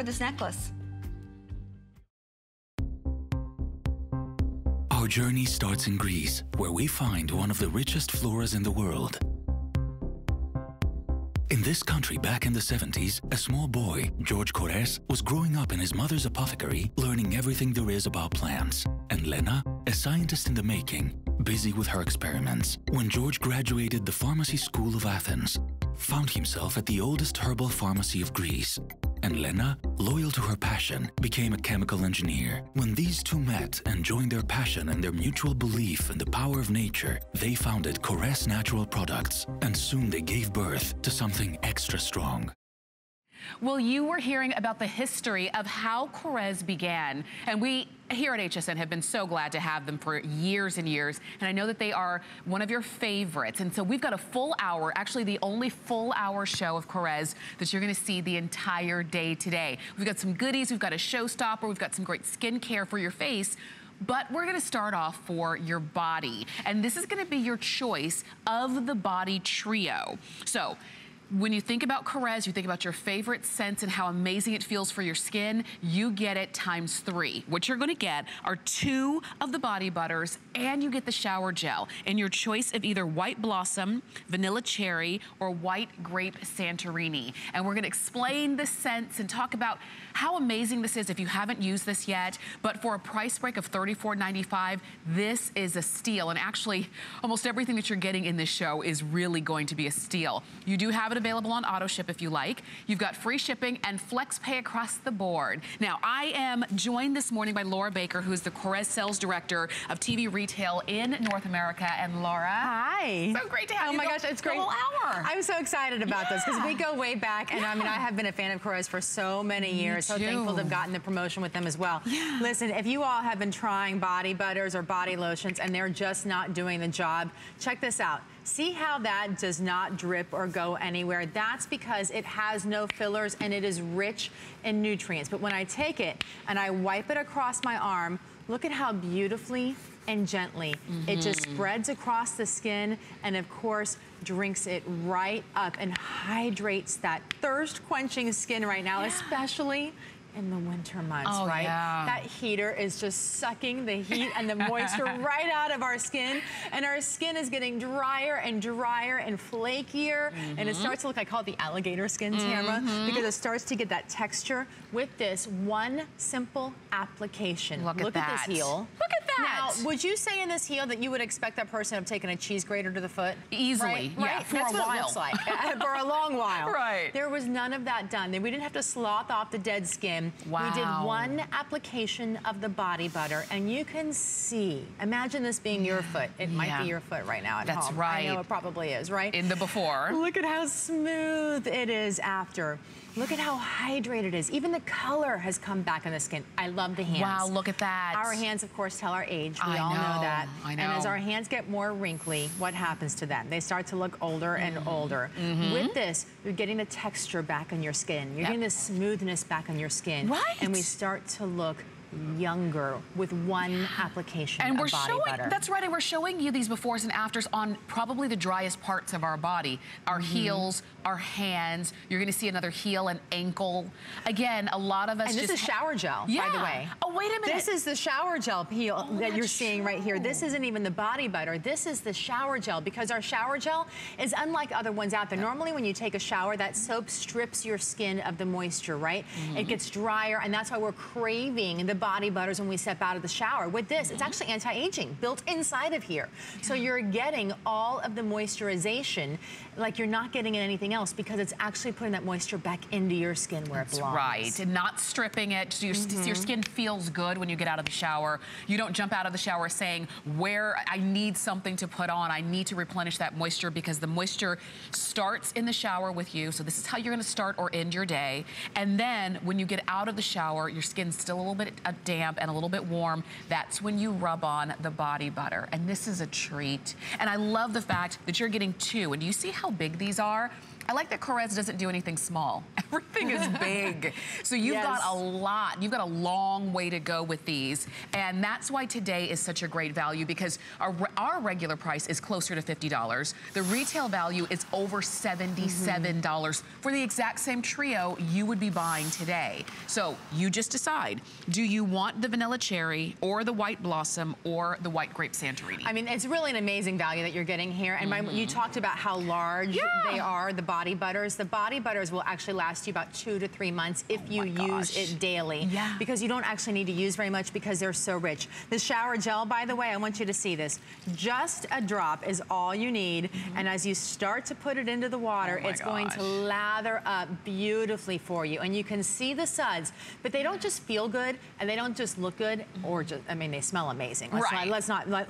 for this necklace. Our journey starts in Greece, where we find one of the richest floras in the world. In this country back in the 70s, a small boy, George Korres, was growing up in his mother's apothecary, learning everything there is about plants. And Lena, a scientist in the making, busy with her experiments. When George graduated the Pharmacy School of Athens, found himself at the oldest herbal pharmacy of Greece. And Lena, loyal to her passion, became a chemical engineer. When these two met and joined their passion and their mutual belief in the power of nature, they founded Korres Natural Products, and soon they gave birth to something extra strong. Well, you were hearing about the history of how Korres began. And we here at HSN have been so glad to have them for years and years. And I know that they are one of your favorites. And so we've got a full hour, actually the only full hour show of Korres that you're gonna see the entire day today. We've got some goodies, we've got a showstopper, we've got some great skincare for your face, but we're gonna start off for your body. And this is gonna be your choice of the body trio. So when you think about Korres, you think about your favorite scents and how amazing it feels for your skin, you get it times three. What you're gonna get are two of the body butters and you get the shower gel in your choice of either white blossom, vanilla cherry, or white grape Santorini. And we're gonna explain the scents and talk about how amazing this is if you haven't used this yet. But for a price break of $34.95, this is a steal. And actually, almost everything that you're getting in this show is really going to be a steal. You do have it available on auto ship if you like. You've got free shipping and flex pay across the board. Now, I am joined this morning by Laura Baker, who is the Korres Sales Director of TV Retail in North America. And Laura. Hi. So great to have oh you. Oh my gosh, it's great. whole hour. I'm so excited about yeah. this because we go way back. And yeah. I mean, I have been a fan of Korres for so many years. So thankful to have gotten the promotion with them as well. Yeah. Listen, if you all have been trying body butters or body lotions and they're just not doing the job, check this out. See how that does not drip or go anywhere? That's because it has no fillers and it is rich in nutrients. But when I take it and I wipe it across my arm, look at how beautifully and gently. Mm -hmm. It just mm-hmm. spreads across the skin and of course drinks it right up and hydrates that thirst quenching skin right now, yeah. especially in the winter months, oh, right? Yeah. That heater is just sucking the heat and the moisture right out of our skin. And our skin is getting drier and drier and flakier. Mm -hmm. And it mm-hmm. starts to look, I call it the alligator skin, Tamara, mm -hmm. because it starts to get that texture with this one simple application. Look, look at, at this heel. Look at that. Now, would you say in this heel that you would expect that person to have taken a cheese grater to the foot? Easily, right? yeah, right? for That's a what while. it looks like, uh, for a long while. Right. There was none of that done. We didn't have to sloth off the dead skin. Wow. We did one application of the body butter, and you can see, imagine this being your foot. It yeah. might be your foot right now at That's home. right. I know it probably is, right? In the before. Look at how smooth it is after. Look at how hydrated it is. Even the color has come back on the skin. I love the hands. Wow, look at that. Our hands, of course, tell our age. We I all know, know that. I know. And as our hands get more wrinkly, what happens to them? They start to look older and mm -hmm. older. Mm -hmm. With this, you're getting the texture back on your skin. You're yep. getting the smoothness back on your skin. Right. And we start to look younger with one application and we're showing butter. that's right and we're showing you these befores and afters on probably the driest parts of our body our mm -hmm. heels our hands you're going to see another heel and ankle again a lot of us and this is shower gel yeah. by the way oh wait a minute this is the shower gel peel oh, that you're seeing true. right here this isn't even the body butter this is the shower gel because our shower gel is unlike other ones out there normally when you take a shower that soap strips your skin of the moisture right mm -hmm. it gets drier and that's why we're craving the body butters when we step out of the shower. With this, it's actually anti-aging built inside of here. So you're getting all of the moisturization like you're not getting in anything else because it's actually putting that moisture back into your skin where That's it belongs. right, and not stripping it. So your, mm -hmm. your skin feels good when you get out of the shower. You don't jump out of the shower saying, where I need something to put on. I need to replenish that moisture because the moisture starts in the shower with you. So this is how you're gonna start or end your day. And then when you get out of the shower, your skin's still a little bit damp and a little bit warm. That's when you rub on the body butter. And this is a treat. And I love the fact that you're getting two. And do you see how big these are? I like that Korres doesn't do anything small. Everything is big. so you've yes. got a lot, you've got a long way to go with these. And that's why today is such a great value because our, our regular price is closer to $50. The retail value is over $77 mm -hmm. for the exact same trio you would be buying today. So you just decide, do you want the vanilla cherry or the white blossom or the white grape Santorini? I mean, it's really an amazing value that you're getting here. And mm -hmm. my, you mm-hmm. talked about how large yeah. they are, the body butters. The body butters will actually last you about two to three months if oh you use it daily. Yeah. Because you don't actually need to use very much because they're so rich. The shower gel, by the way, I want you to see this. Just a drop is all you need. Mm -hmm. And as you start to put it into the water, oh it's gosh. going to lather up beautifully for you. And you can see the suds, but they don't just feel good and they don't just look good or just, I mean, they smell amazing. Let's right. Not, let's not, let,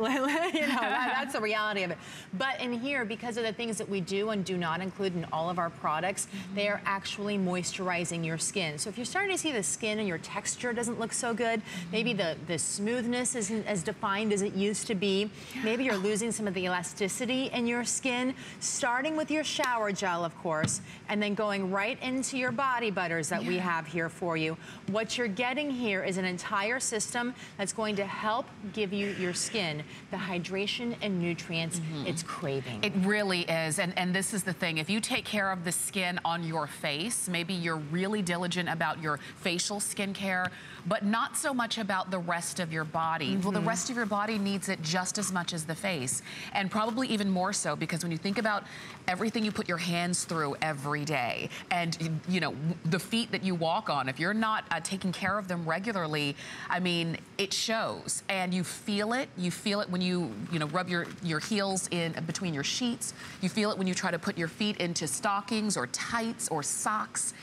you know, that, that's the reality of it. But in here, because of the things that we do and do not include in all of our products, mm -hmm. they are actually moisturizing your skin. So if you're starting to see the skin and your texture doesn't look so good, mm -hmm. maybe the, the smoothness isn't as defined as it used to be, maybe you're losing some of the elasticity in your skin, starting with your shower gel, of course, and then going right into your body butters that yeah. we have here for you. What you're getting here is an entire system that's going to help give you your skin the hydration and nutrients mm -hmm. it's craving. It really is, and, and this is the thing. If you take care of the skin on your face, maybe you're really diligent about your facial skincare, but not so much about the rest of your body. Mm -hmm. Well, the mm-hmm. rest of your body needs it just as much as the face, and probably even more so because when you think about everything you put your hands through every day, and you know the feet that you walk on, if you're not uh, taking care of them regularly, I mean, it shows, and you feel it. You feel it when you you know rub your your heels in between your sheets. You feel it when you try to put your feet into stockings or tights or socks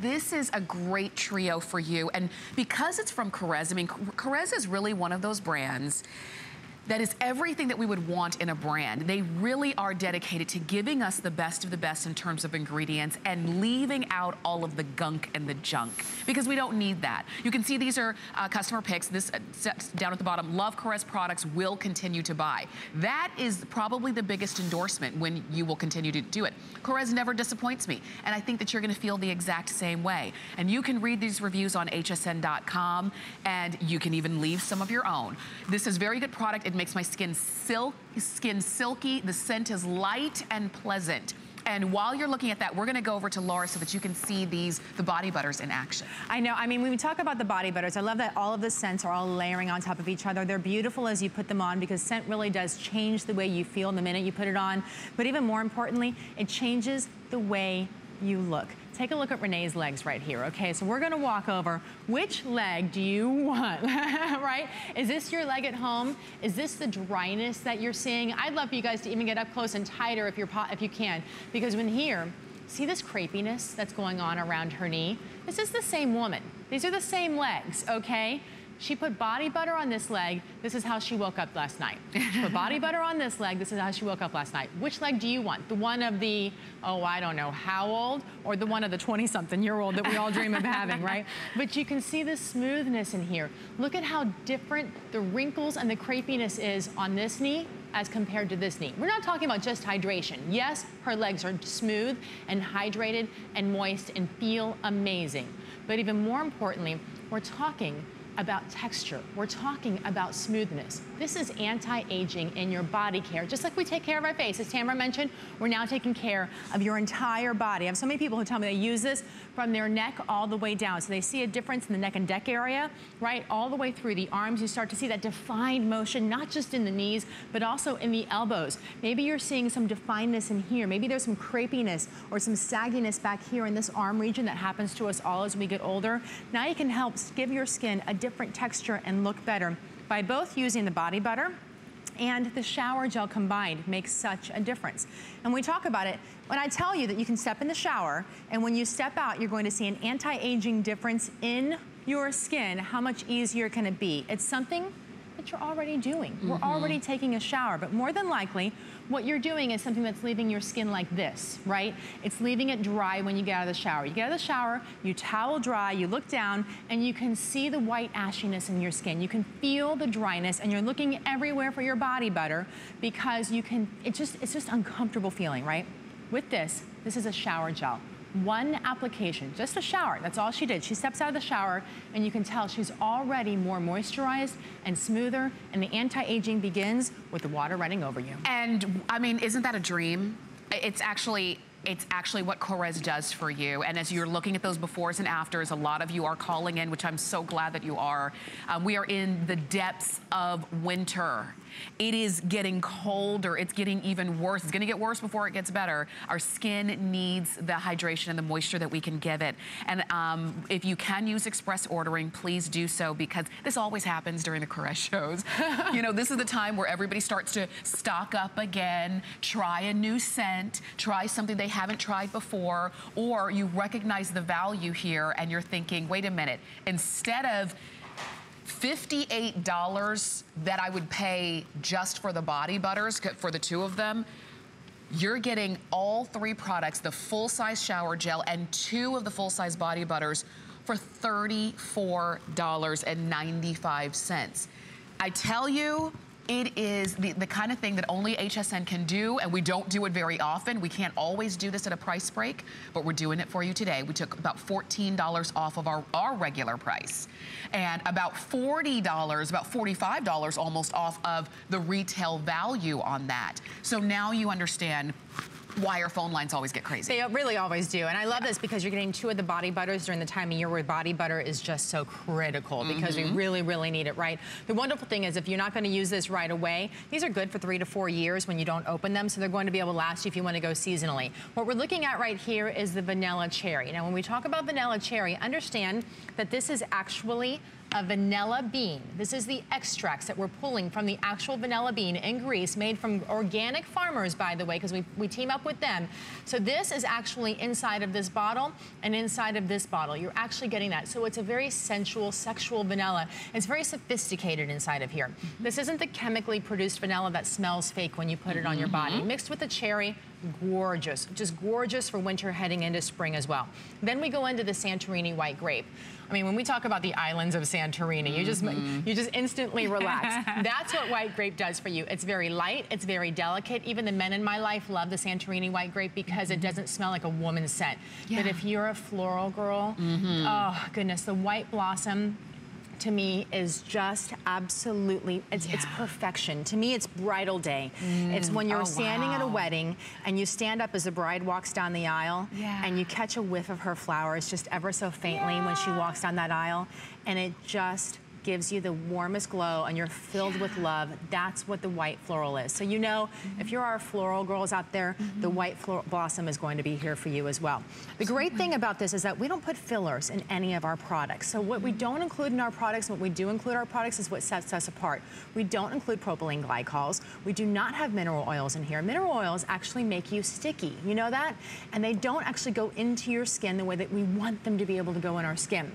this is a great trio for you. And because it's from Korres, I mean, Korres is really one of those brands that is everything that we would want in a brand. They really are dedicated to giving us the best of the best in terms of ingredients and leaving out all of the gunk and the junk because we don't need that. You can see these are uh, customer picks. This uh, down at the bottom, love Korres products will continue to buy. That is probably the biggest endorsement when you will continue to do it. Korres never disappoints me and I think that you're gonna feel the exact same way. And you can read these reviews on hsn.com and you can even leave some of your own. This is very good product. Makes my skin silk, skin silky. The scent is light and pleasant. And while you're looking at that, we're gonna go over to Laura so that you can see these, the body butters in action. I know, I mean, when we talk about the body butters, I love that all of the scents are all layering on top of each other. They're beautiful as you put them on because scent really does change the way you feel the minute you put it on. But even more importantly, it changes the way you look. Take a look at Renee's legs right here, okay? So we're gonna walk over. Which leg do you want, right? Is this your leg at home? Is this the dryness that you're seeing? I'd love for you guys to even get up close and tighter if, you're, if you can, because when here, see this crepiness that's going on around her knee? This is the same woman. These are the same legs, okay? She put body butter on this leg. This is how she woke up last night. She put body butter on this leg. This is how she woke up last night. Which leg do you want? The one of the, oh, I don't know, how old? Or the one of the 20-something year old that we all dream of having, right? But you can see the smoothness in here. Look at how different the wrinkles and the crepiness is on this knee as compared to this knee. We're not talking about just hydration. Yes, her legs are smooth and hydrated and moist and feel amazing. But even more importantly, we're talking about texture. We're talking about smoothness. This is anti-aging in your body care. Just like we take care of our face. As Tamara mentioned, we're now taking care of your entire body. I have so many people who tell me they use this from their neck all the way down. So they see a difference in the neck and deck area, right? All the way through the arms. You start to see that defined motion, not just in the knees, but also in the elbows. Maybe you're seeing some definedness in here. Maybe there's some crepiness or some sagginess back here in this arm region that happens to us all as we get older. Now you can help give your skin a different texture and look better by both using the body butter and the shower gel combined makes such a difference. And we talk about it, when I tell you that you can step in the shower and when you step out, you're going to see an anti-aging difference in your skin, how much easier can it be? It's something that you're already doing. Mm -hmm. We're mm-hmm. already taking a shower, but more than likely, what you're doing is something that's leaving your skin like this, right? It's leaving it dry when you get out of the shower. You get out of the shower, you towel dry, you look down, and you can see the white ashiness in your skin. You can feel the dryness, and you're looking everywhere for your body butter because you can, it just, it's just uncomfortable feeling, right? With this, this is a shower gel one application, just a shower. That's all she did. She steps out of the shower and you can tell she's already more moisturized and smoother and the anti-aging begins with the water running over you. And I mean, isn't that a dream? It's actually it's actually what Korres does for you. And as you're looking at those befores and afters, a lot of you are calling in, which I'm so glad that you are. Um, we are in the depths of winter. It is getting colder. It's getting even worse. It's gonna get worse before it gets better. Our skin needs the hydration and the moisture that we can give it. And um, if you can use express ordering, please do so because this always happens during the Korres shows. you know, this is the time where everybody starts to stock up again, try a new scent, try something they haven't tried before, or you recognize the value here and you're thinking, wait a minute, instead of $58 that I would pay just for the body butters, for the two of them, you're getting all three products, the full-size shower gel and two of the full-size body butters for $34.95. I tell you, it is the, the kind of thing that only HSN can do, and we don't do it very often. We can't always do this at a price break, but we're doing it for you today. We took about $14 off of our, our regular price, and about $40, about $45 almost off of the retail value on that. So now you understand why our phone lines always get crazy. They really always do. And I love this because you're getting two of the body butters during the time of year where body butter is just so critical because mm -hmm. we mm-hmm. really, really need it, right? The wonderful thing is if you're not going to use this right away, these are good for three to four years when you don't open them. So they're going to be able to last you if you want to go seasonally. What we're looking at right here is the vanilla cherry. Now, when we talk about vanilla cherry, understand that this is actually a vanilla bean. This is the extracts that we're pulling from the actual vanilla bean in Greece, made from organic farmers, by the way, because we, we team up with them. So this is actually inside of this bottle and inside of this bottle. You're actually getting that. So it's a very sensual, sexual vanilla. It's very sophisticated inside of here. This isn't the chemically produced vanilla that smells fake when you put it on your body. Mm-hmm. Mixed with the cherry, gorgeous, just gorgeous for winter heading into spring as well. Then we go into the Santorini white grape. I mean, when we talk about the islands of Santorini, mm -hmm. you just mm-hmm. you just instantly relax. That's what white grape does for you. It's very light, it's very delicate. Even the men in my life love the Santorini white grape because it doesn't smell like a woman's scent. Yeah. But if you're a floral girl, mm -hmm. oh goodness, the white blossom, to me is just absolutely, it's, yeah. it's perfection. To me, it's bridal day. Mm. It's when you're oh, standing wow. at a wedding and you stand up as the bride walks down the aisle yeah. and you catch a whiff of her flowers just ever so faintly yeah. when she walks down that aisle and it just gives you the warmest glow and you're filled yeah. with love. That's what the white floral is. So you know, mm -hmm. if you're our floral girls out there, mm -hmm. the white blossom is going to be here for you as well. The great thing about this is that we don't put fillers in any of our products. So what we don't include in our products, what we do include our products is what sets us apart. We don't include propylene glycols. We do not have mineral oils in here. Mineral oils actually make you sticky. You know that? And they don't actually go into your skin the way that we want them to be able to go in our skin.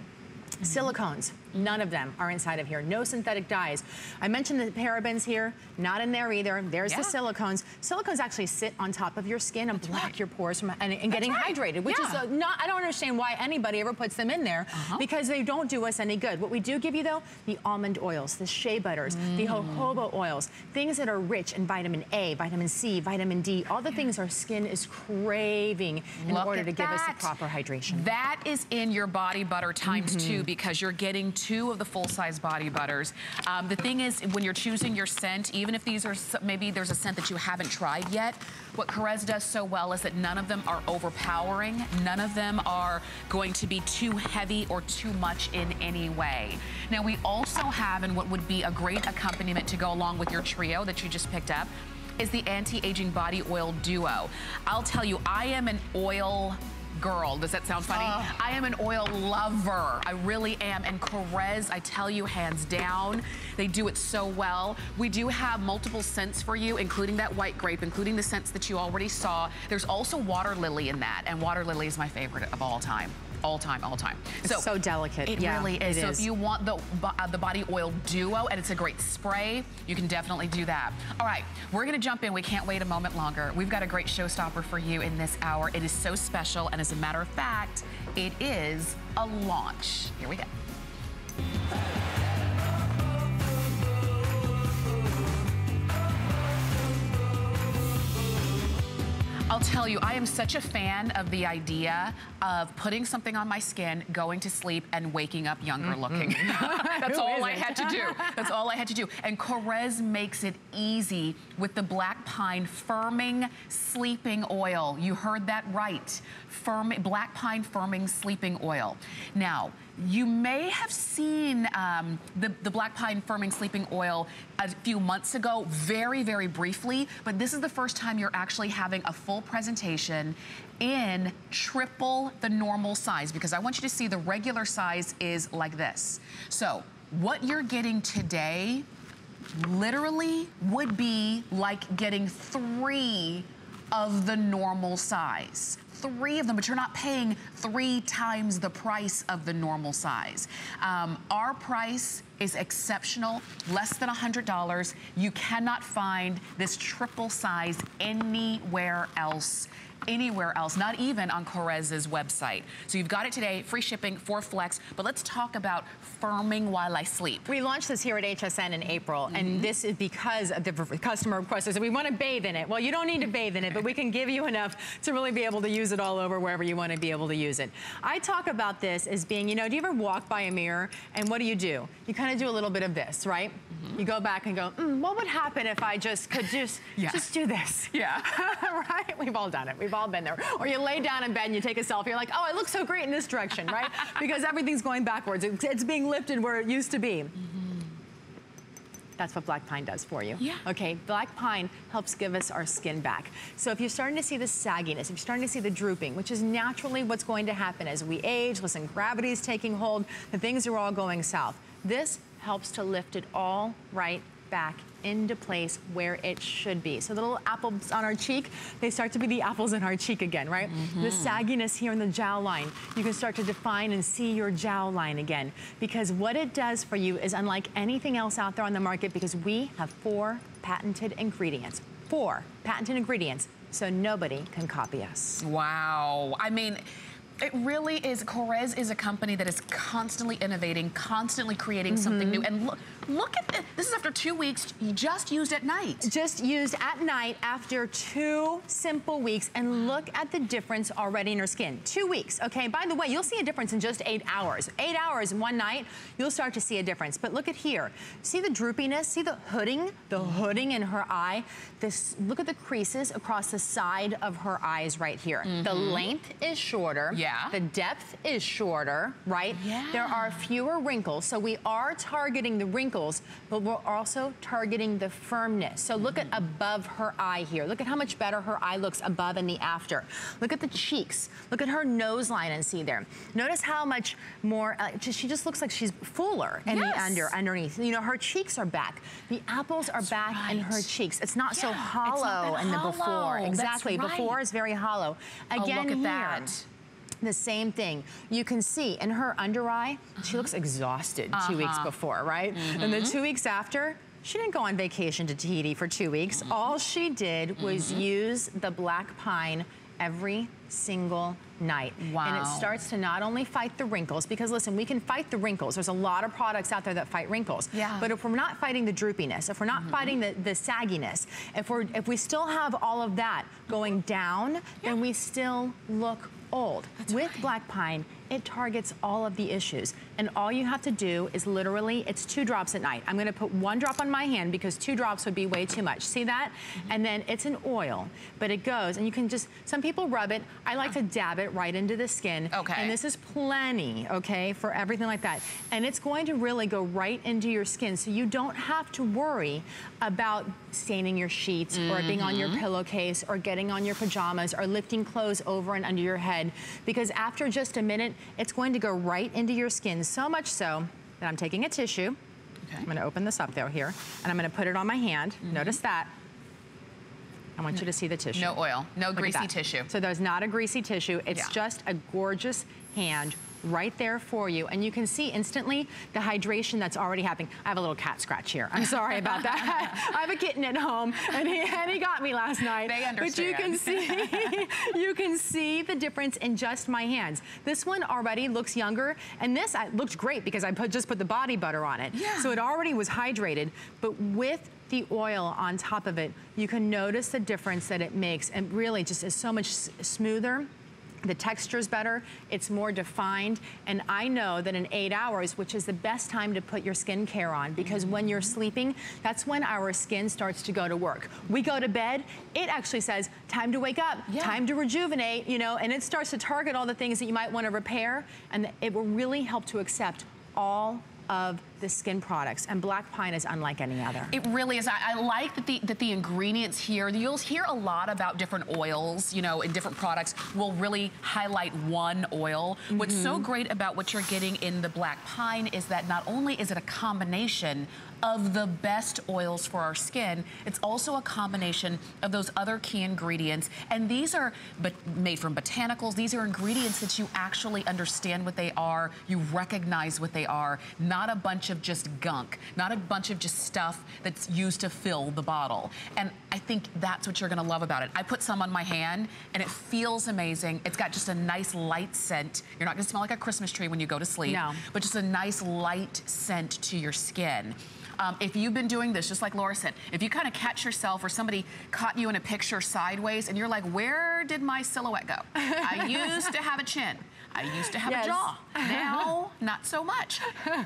Silicones, none of them are inside of here. No synthetic dyes. I mentioned the parabens here, not in there either. There's yeah. the silicones. Silicones actually sit on top of your skin and That's block right. your pores from and, and getting right. hydrated, which yeah. is not, I don't understand why anybody ever puts them in there uh -huh. because they don't do us any good. What we do give you though, the almond oils, the shea butters, mm. the jojoba oils, things that are rich in vitamin A, vitamin C, vitamin D, all the things our skin is craving in Look order to that. give us the proper hydration. That is in your body butter times mm -hmm. two because you're getting two of the full-size body butters. Um, the thing is, when you're choosing your scent, even if these are, maybe there's a scent that you haven't tried yet, what Korres does so well is that none of them are overpowering. None of them are going to be too heavy or too much in any way. Now, we also have, and what would be a great accompaniment to go along with your trio that you just picked up, is the anti-aging body oil duo. I'll tell you, I am an oil girl. Does that sound funny? Uh. I am an oil lover. I really am. And Korres, I tell you, hands down, they do it so well. We do have multiple scents for you, including that white grape, including the scents that you already saw. There's also water lily in that, and water lily is my favorite of all time all time, all time. It's so, so delicate. It yeah, really is. It so is. if you want the, uh, the body oil duo and it's a great spray, you can definitely do that. All right, we're gonna jump in. We can't wait a moment longer. We've got a great showstopper for you in this hour. It is so special, and as a matter of fact, it is a launch. Here we go. I'll tell you, I am such a fan of the idea of putting something on my skin, going to sleep, and waking up younger mm -hmm. looking. That's all I had to do. That's all I had to do. And Korres makes it easy with the black pine firming sleeping oil. You heard that right. Firm, black pine firming sleeping oil. Now, you may have seen um, the, the Black Pine Firming Sleeping Oil a few months ago, very, very briefly, but this is the first time you're actually having a full presentation in triple the normal size because I want you to see the regular size is like this. So what you're getting today literally would be like getting three of the normal size three of them, but you're not paying three times the price of the normal size. Um, our price is exceptional, less than $100. You cannot find this triple size anywhere else anywhere else, not even on Korres's website. So you've got it today, free shipping for Flex, but let's talk about firming while I sleep. We launched this here at HSN in April, mm -hmm. and mm-hmm. this is because of the customer requested, so we want to bathe in it. Well, you don't need to bathe in it, but we can give you enough to really be able to use it all over wherever you want to be able to use it. I talk about this as being, you know, do you ever walk by a mirror, and what do you do? You kind of do a little bit of this, right? Mm -hmm. You go back and go, mm, what would happen if I just could just, yeah. just do this? Yeah. right? We've all done it. We've all been there. Or you lay down in bed and you take a selfie, you're like, oh, I look so great in this direction, right? because everything's going backwards. It's, it's being lifted where it used to be. Mm -hmm. That's what black pine does for you. Yeah. Okay, black pine helps give us our skin back. So if you're starting to see the sagginess, if you're starting to see the drooping, which is naturally what's going to happen as we age, listen, gravity is taking hold, the things are all going south. This helps to lift it all right back into place where it should be. So the little apples on our cheek, they start to be the apples in our cheek again, right? Mm -hmm. The sagginess here in the jowline, you can start to define and see your jowline again. Because what it does for you is unlike anything else out there on the market because we have four patented ingredients. Four patented ingredients so nobody can copy us. Wow. I mean, it really is, Korres is a company that is constantly innovating, constantly creating mm -hmm. something new. And look, look at this. This is after two weeks, just used at night. Just used at night after two simple weeks. And look at the difference already in your skin. Two weeks, okay? By the way, you'll see a difference in just eight hours. Eight hours in one night, you'll start to see a difference. But look at here. See the droopiness? See the hooding? The hooding in her eye? This, look at the creases across the side of her eyes right here. Mm -hmm. The mm-hmm. length is shorter. Yeah. Yeah. The depth is shorter, right? Yeah. There are fewer wrinkles. So we are targeting the wrinkles, but we're also targeting the firmness. So look at above her eye here. Look at how much better her eye looks above and the after. Look at the cheeks. Look at her nose line and see there. Notice how much more, uh, she just looks like she's fuller in yes. the under, underneath. You know, her cheeks are back. The apples are That's back right. in her cheeks. It's not yeah, so hollow in the before. Exactly. Right. Before is very hollow. Again, oh, look at here, that the same thing. You can see in her under eye, she looks exhausted uh -huh. two weeks uh-huh. before, right? Mm -hmm. And then two weeks after, she didn't go on vacation to Tahiti for two weeks. Mm -hmm. All she did was mm -hmm. use the black pine every single night. Wow. And it starts to not only fight the wrinkles, because listen, we can fight the wrinkles. There's a lot of products out there that fight wrinkles. Yeah. But if we're not fighting the droopiness, if we're not mm -hmm. fighting the, the sagginess, if we're if we still have all of that going down, yeah. then we still look old. With. Black Pine, it targets all of the issues. And all you have to do is literally, it's two drops at night. I'm gonna put one drop on my hand because two drops would be way too much. See that? Mm -hmm. And then it's an oil, but it goes, and you can just, some people rub it. I like to dab it right into the skin. Okay. And this is plenty, okay, for everything like that. And it's going to really go right into your skin, so you don't have to worry about staining your sheets mm -hmm. or being on your mm-hmm. pillowcase or getting on your pajamas or lifting clothes over and under your head because after just a minute, it's going to go right into your skin, so much so that I'm taking a tissue. Okay. I'm gonna open this up though here, and I'm gonna put it on my hand. Mm -hmm. Notice that. I want you to see the tissue. No oil, no Look greasy tissue. So there's not a greasy tissue. It's yeah. just a gorgeous hand right there for you. And you can see instantly the hydration that's already happening. I have a little cat scratch here. I'm sorry about that. I have a kitten at home and he, and he got me last night. They understand. But you can see, you can see the difference in just my hands. This one already looks younger and this uh, I, looked great because I put, just put the body butter on it. Yeah. So it already was hydrated, but with the oil on top of it, you can notice the difference that it makes and really just is so much smoother the texture is better, it's more defined, and I know that in eight hours, which is the best time to put your skincare on, because when you're sleeping, that's when our skin starts to go to work. We go to bed, it actually says, time to wake up, yeah. time to rejuvenate, you know, and it starts to target all the things that you might want to repair, and it will really help to accept all of the skin products, and black pine is unlike any other. It really is. I, I, like that the, that the ingredients here, you'll hear a lot about different oils, you know, in different products. We'll really highlight one oil. Mm -hmm. What's so mm-hmm. great about what you're getting in the black pine is that not only is it a combination of the best oils for our skin. It's also a combination of those other key ingredients. And these are but made from botanicals. These are ingredients that you actually understand what they are. You recognize what they are. Not a bunch of just gunk. Not a bunch of just stuff that's used to fill the bottle. And I think that's what you're gonna love about it. I put some on my hand and it feels amazing. It's got just a nice light scent. You're not gonna smell like a Christmas tree when you go to sleep. No. But just a nice light scent to your skin. Um, if you've been doing this, just like Laura said, if you kind of catch yourself or somebody caught you in a picture sideways and you're like, where did my silhouette go? I used to have a chin. I used to have yes. a jaw. Now, not so much.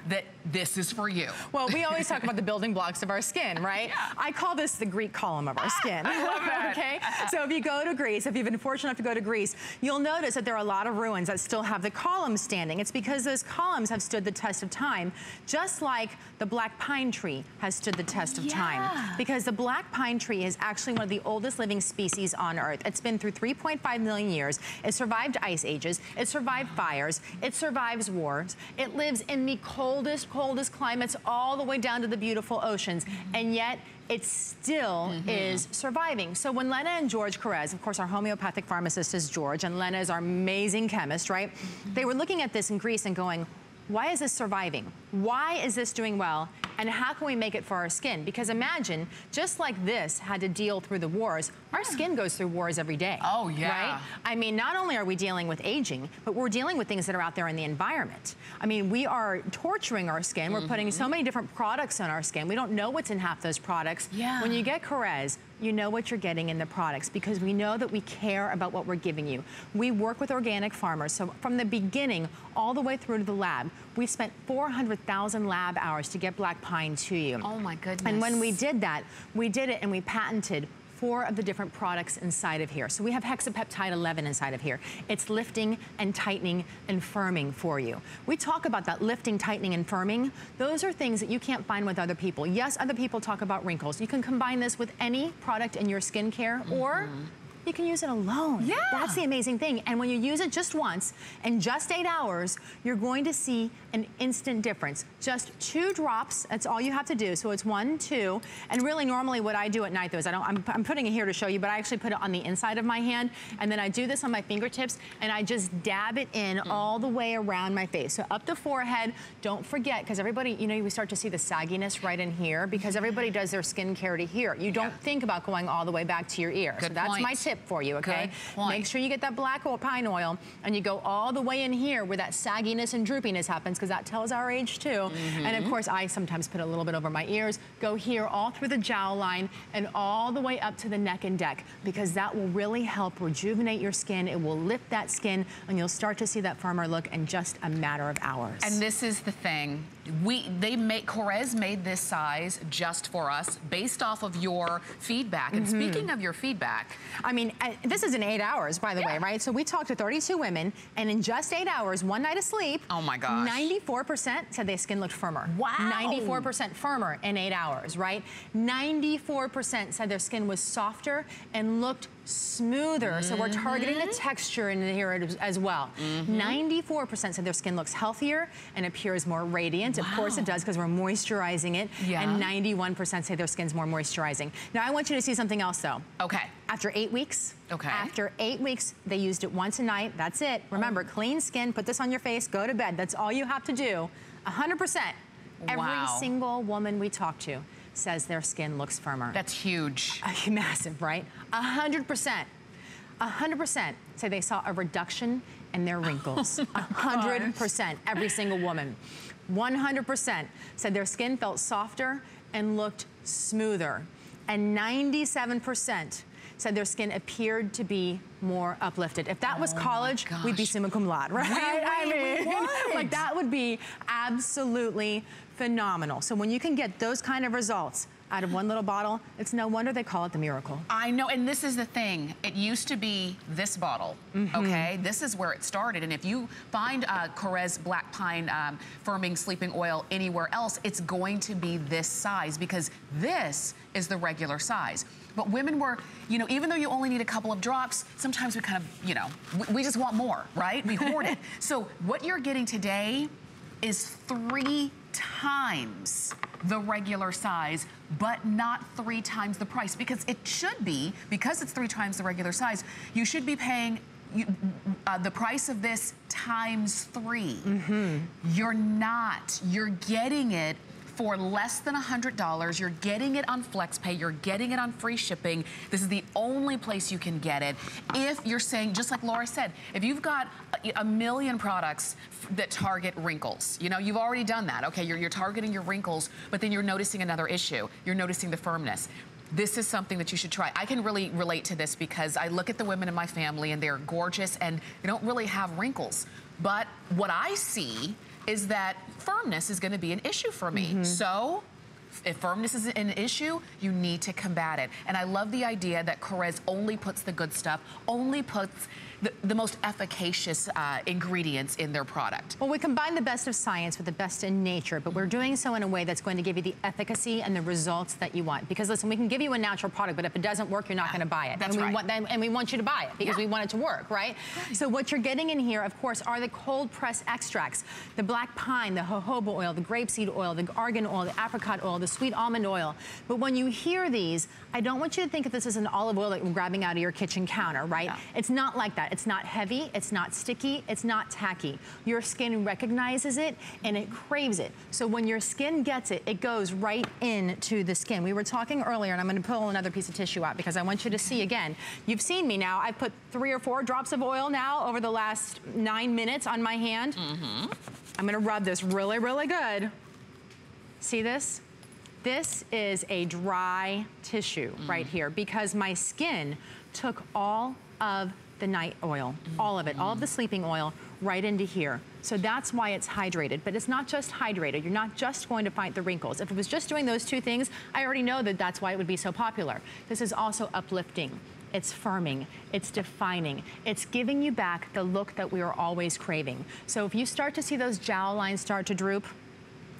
That this is for you. Well, we always talk about the building blocks of our skin, right? Yeah. I call this the Greek column of our ah, skin. okay? So if you go to Greece, if you've been fortunate enough to go to Greece, you'll notice that there are a lot of ruins that still have the columns standing. It's because those columns have stood the test of time, just like the black pine tree has stood the test of yeah. time. Because the black pine tree is actually one of the oldest living species on Earth. It's been through 3.5 million years. It survived ice ages. It survived fires. It survives wars. It lives in the coldest, coldest climates all the way down to the beautiful oceans. And yet, it still mm -hmm. is surviving. So when Lena and George Korres, of course our homeopathic pharmacist is George, and Lena is our amazing chemist, right? They were looking at this in Greece and going, why is this surviving? Why is this doing well? And how can we make it for our skin? Because imagine, just like this had to deal through the wars, our skin goes through wars every day. Oh, yeah. Right? I mean, not only are we dealing with aging, but we're dealing with things that are out there in the environment. I mean, we are torturing our skin. Mm -hmm. We're putting so mm-hmm. many different products on our skin. We don't know what's in half those products. Yeah. When you get Korres, you know what you're getting in the products because we know that we care about what we're giving you. We work with organic farmers. So from the beginning all the way through to the lab, we've spent 400,000 lab hours to get black pine to you. Oh my goodness. And when we did that, we did it and we patented four of the different products inside of here. So we have hexapeptide 11 inside of here. It's lifting and tightening and firming for you. We talk about that lifting, tightening, and firming. Those are things that you can't find with other people. Yes, other people talk about wrinkles. You can combine this with any product in your skincare mm -hmm. or you can use it alone. Yeah. That's the amazing thing. And when you use it just once, in just eight hours, you're going to see an instant difference. Just two drops, that's all you have to do. So it's one, two, and really normally what I do at night though is I don't, I'm, I'm putting it here to show you, but I actually put it on the inside of my hand, and then I do this on my fingertips, and I just dab it in mm. all the way around my face. So up the forehead, don't forget, because everybody, you know, we start to see the sagginess right in here, because everybody does their skincare to here. You don't yeah. think about going all the way back to your ear. Good so that's point. my tip tip for you, okay? Make sure you get that black oil, pine oil and you go all the way in here where that sagginess and droopiness happens because that tells our age too. Mm -hmm. And of course, I sometimes put a little bit over my ears, go here all through the jowl line and all the way up to the neck and deck because that will really help rejuvenate your skin. It will lift that skin and you'll start to see that firmer look in just a matter of hours. And this is the thing. We, they make, Korres made this size just for us based off of your feedback. And mm -hmm. speaking of your feedback. I mean, mean, uh, this is in eight hours, by the yeah. way, right? So we talked to 32 women, and in just eight hours, one night of sleep, oh my gosh, 94% said their skin looked firmer. Wow. 94% firmer in eight hours, right? 94% said their skin was softer and looked smoother. Mm -hmm. So we're targeting the mm-hmm. texture in here as well. 94% mm -hmm. said their skin looks healthier and appears more radiant. Wow. Of course it does because we're moisturizing it. Yeah. And 91% say their skin's more moisturizing. Now I want you to see something else though. Okay. After eight weeks, okay. after eight weeks, they used it once a night. That's it. Remember, oh. clean skin, put this on your face, go to bed. That's all you have to do. 100%. Every wow. single woman we talk to says their skin looks firmer. That's huge. Massive, right? 100%. 100% say they saw a reduction in their wrinkles. 100%, every single woman. 100% said their skin felt softer and looked smoother. And 97% said their skin appeared to be more uplifted. If that oh was college, we'd be summa cum laude, right? I mean, like that would be absolutely phenomenal. So when you can get those kind of results, out of one little bottle, it's no wonder they call it the miracle. I know, and this is the thing. It used to be this bottle, mm -hmm. okay? This is where it started. And if you find uh, Korres Black Pine um, Firming Sleeping Oil anywhere else, it's going to be this size because this is the regular size. But women were, you know, even though you only need a couple of drops, sometimes we kind of, you know, we, we just want more, right? We hoard it. So what you're getting today is three times the regular size, but not three times the price because it should be, because it's three times the regular size, you should be paying you, uh, the price of this times 3 mm -hmm. You're not. You're getting it for less than $100. You're getting it on FlexPay. You're getting it on free shipping. This is the only place you can get it. If you're saying, just like Laura said, if you've got a, million products that target wrinkles, you know, you've already done that. Okay, you're, you're targeting your wrinkles, but then you're noticing another issue. You're noticing the firmness this is something that you should try. I can really relate to this because I look at the women in my family and they're gorgeous and they don't really have wrinkles. But what I see is that firmness is going to be an issue for me. Mm -hmm. So if firmness is an issue, you need to combat it. And I love the idea that Korres only puts the good stuff, only puts the, the most efficacious uh, ingredients in their product. Well, we combine the best of science with the best in nature, but we're doing so in a way that's going to give you the efficacy and the results that you want. Because listen, we can give you a natural product, but if it doesn't work, you're not yeah, going to buy it. That's and right. We want, and we want you to buy it because yeah. we want it to work, right? right? So what you're getting in here, of course, are the cold press extracts, the black pine, the jojoba oil, the grapeseed oil, the argan oil, the apricot oil, the sweet almond oil. But when you hear these, I don't want you to think of this as an olive oil that you're grabbing out of your kitchen counter, right? Yeah. It's not like that. It's not heavy. It's not sticky. It's not tacky. Your skin recognizes it and it craves it. So when your skin gets it, it goes right into the skin. We were talking earlier, and I'm going to pull another piece of tissue out because I want you to see again. You've seen me now. I've put three or four drops of oil now over the last nine minutes on my hand. Mm -hmm. I'm going to rub this really, really good. See this? This is a dry tissue mm. right here because my skin took all of the night oil, all of it, all of the sleeping oil right into here. So that's why it's hydrated, but it's not just hydrated. You're not just going to fight the wrinkles. If it was just doing those two things, I already know that that's why it would be so popular. This is also uplifting. It's firming, it's defining, it's giving you back the look that we are always craving. So if you start to see those jowl lines start to droop,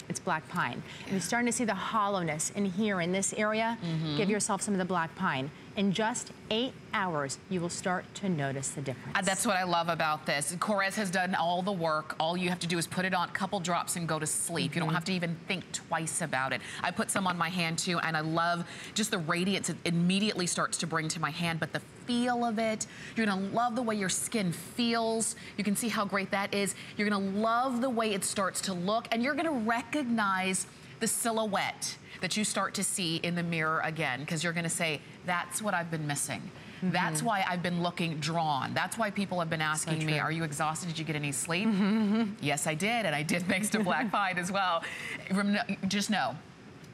it's black pine. And you're starting to see the hollowness in here in this area, mm -hmm. give yourself some of the black pine. In just eight hours, you will start to notice the difference. Uh, that's what I love about this. Korres has done all the work. All you have to do is put it on a couple drops and go to sleep. Mm -hmm. You don't have to even think twice about it. I put some on my hand too, and I love just the radiance it immediately starts to bring to my hand, but the feel of it. You're gonna love the way your skin feels. You can see how great that is. You're gonna love the way it starts to look, and you're gonna recognize the silhouette that you start to see in the mirror again, because you're gonna say, that's what I've been missing. Mm -hmm. That's why I've been looking drawn. That's why people have been asking so me, are you exhausted? Did you get any sleep? Mm -hmm. Yes, I did, and I did thanks to Black Pine as well. Just know,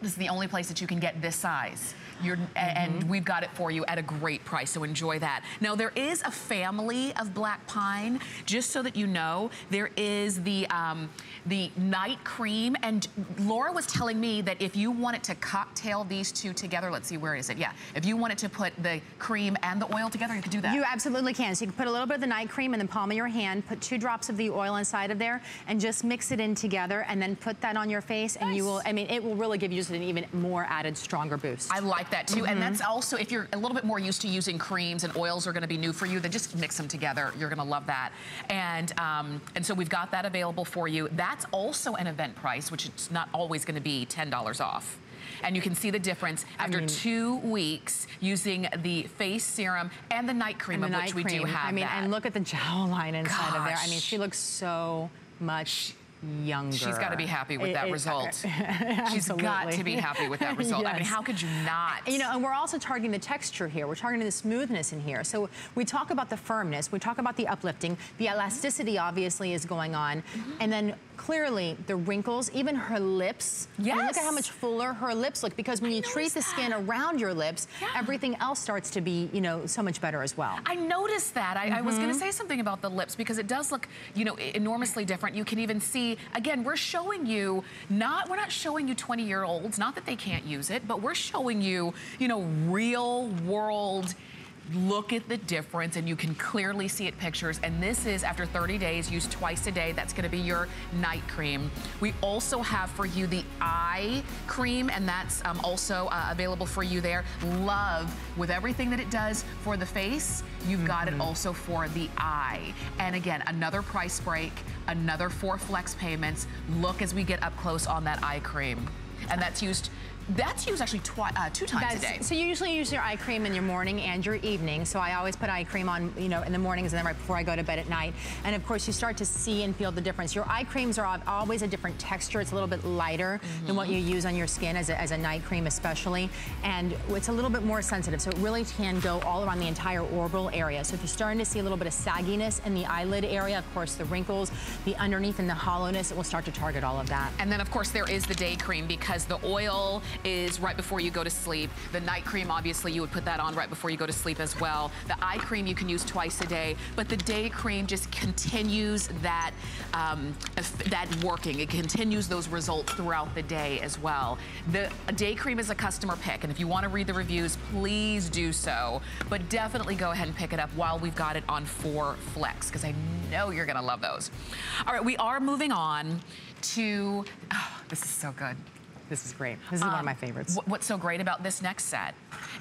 this is the only place that you can get this size. Mm -hmm. And mm-hmm. we've got it for you at a great price, so enjoy that. Now, there is a family of black pine, just so that you know. There is the, um, the night cream, and Laura was telling me that if you wanted to cocktail these two together, let's see, where is it? Yeah, if you wanted to put the cream and the oil together, you could do that. You absolutely can. So you can put a little bit of the night cream in the palm of your hand, put two drops of the oil inside of there, and just mix it in together, and then put that on your face, nice. and you will, I mean, it will really give you just an even more added, stronger boost. I like that too. Mm -hmm. And that's also, if you're a little bit more used to using creams and oils are gonna be new for you, then just mix them together. You're gonna love that. And, um, and so we've got that available for you. That's also an event price, which is not always gonna be $10 off and you can see the difference after I mean, two weeks using the face serum and the night cream, of which we cream. do have I mean, that. and look at the jawline inside Gosh. of there. I mean, she looks so much younger. She's got to be happy with that it, result. She's got to be happy with that result. yes. I mean, how could you not? You know, and we're also targeting the texture here. We're targeting the smoothness in here. So we talk about the firmness, we talk about the uplifting, the elasticity obviously is going on, mm -hmm. and then clearly the wrinkles, even her lips. Yes. I mean, look at how much fuller her lips look because when you treat the skin around your lips, yeah. everything else starts to be, you know, so much better as well. I noticed that. I, mm -hmm. I was going to mm-hmm. say something about the lips because it does look, you know, enormously different. You can even see, again, we're showing you not, we're not showing you 20 year olds, not that they can't use it, but we're showing you, you know, real world look at the difference and you can clearly see it pictures. And this is after 30 days, used twice a day. That's gonna be your night cream. We also have for you the eye cream and that's um, also uh, available for you there. Love with everything that it does for the face, you've mm -hmm. got it mm-hmm. also for the eye. And again, another price break, another four flex payments. Look as we get up close on that eye cream. And that's used that's used actually uh, two times That's, a day. So you usually use your eye cream in your morning and your evening. So I always put eye cream on, you know, in the mornings and then right before I go to bed at night. And of course, you start to see and feel the difference. Your eye creams are always a different texture. It's a little bit lighter mm -hmm. than what you use on your skin as a, as a night cream especially. And it's a little bit more sensitive. So it really can go all around the entire orbital area. So if you're starting to see a little bit of sagginess in the eyelid area, of course, the wrinkles, the underneath and the hollowness, it will start to target all of that. And then, of course, there is the day cream because the oil is right before you go to sleep. The night cream, obviously, you would put that on right before you go to sleep as well. The eye cream you can use twice a day, but the day cream just continues that, um, that working. It continues those results throughout the day as well. The day cream is a customer pick, and if you want to read the reviews, please do so. But definitely go ahead and pick it up while we've got it on 4 Flex, because I know you're going to love those. All right, we are moving on to, oh, this is so good. This is great. This is um, one of my um, favorites. What's so great about this next set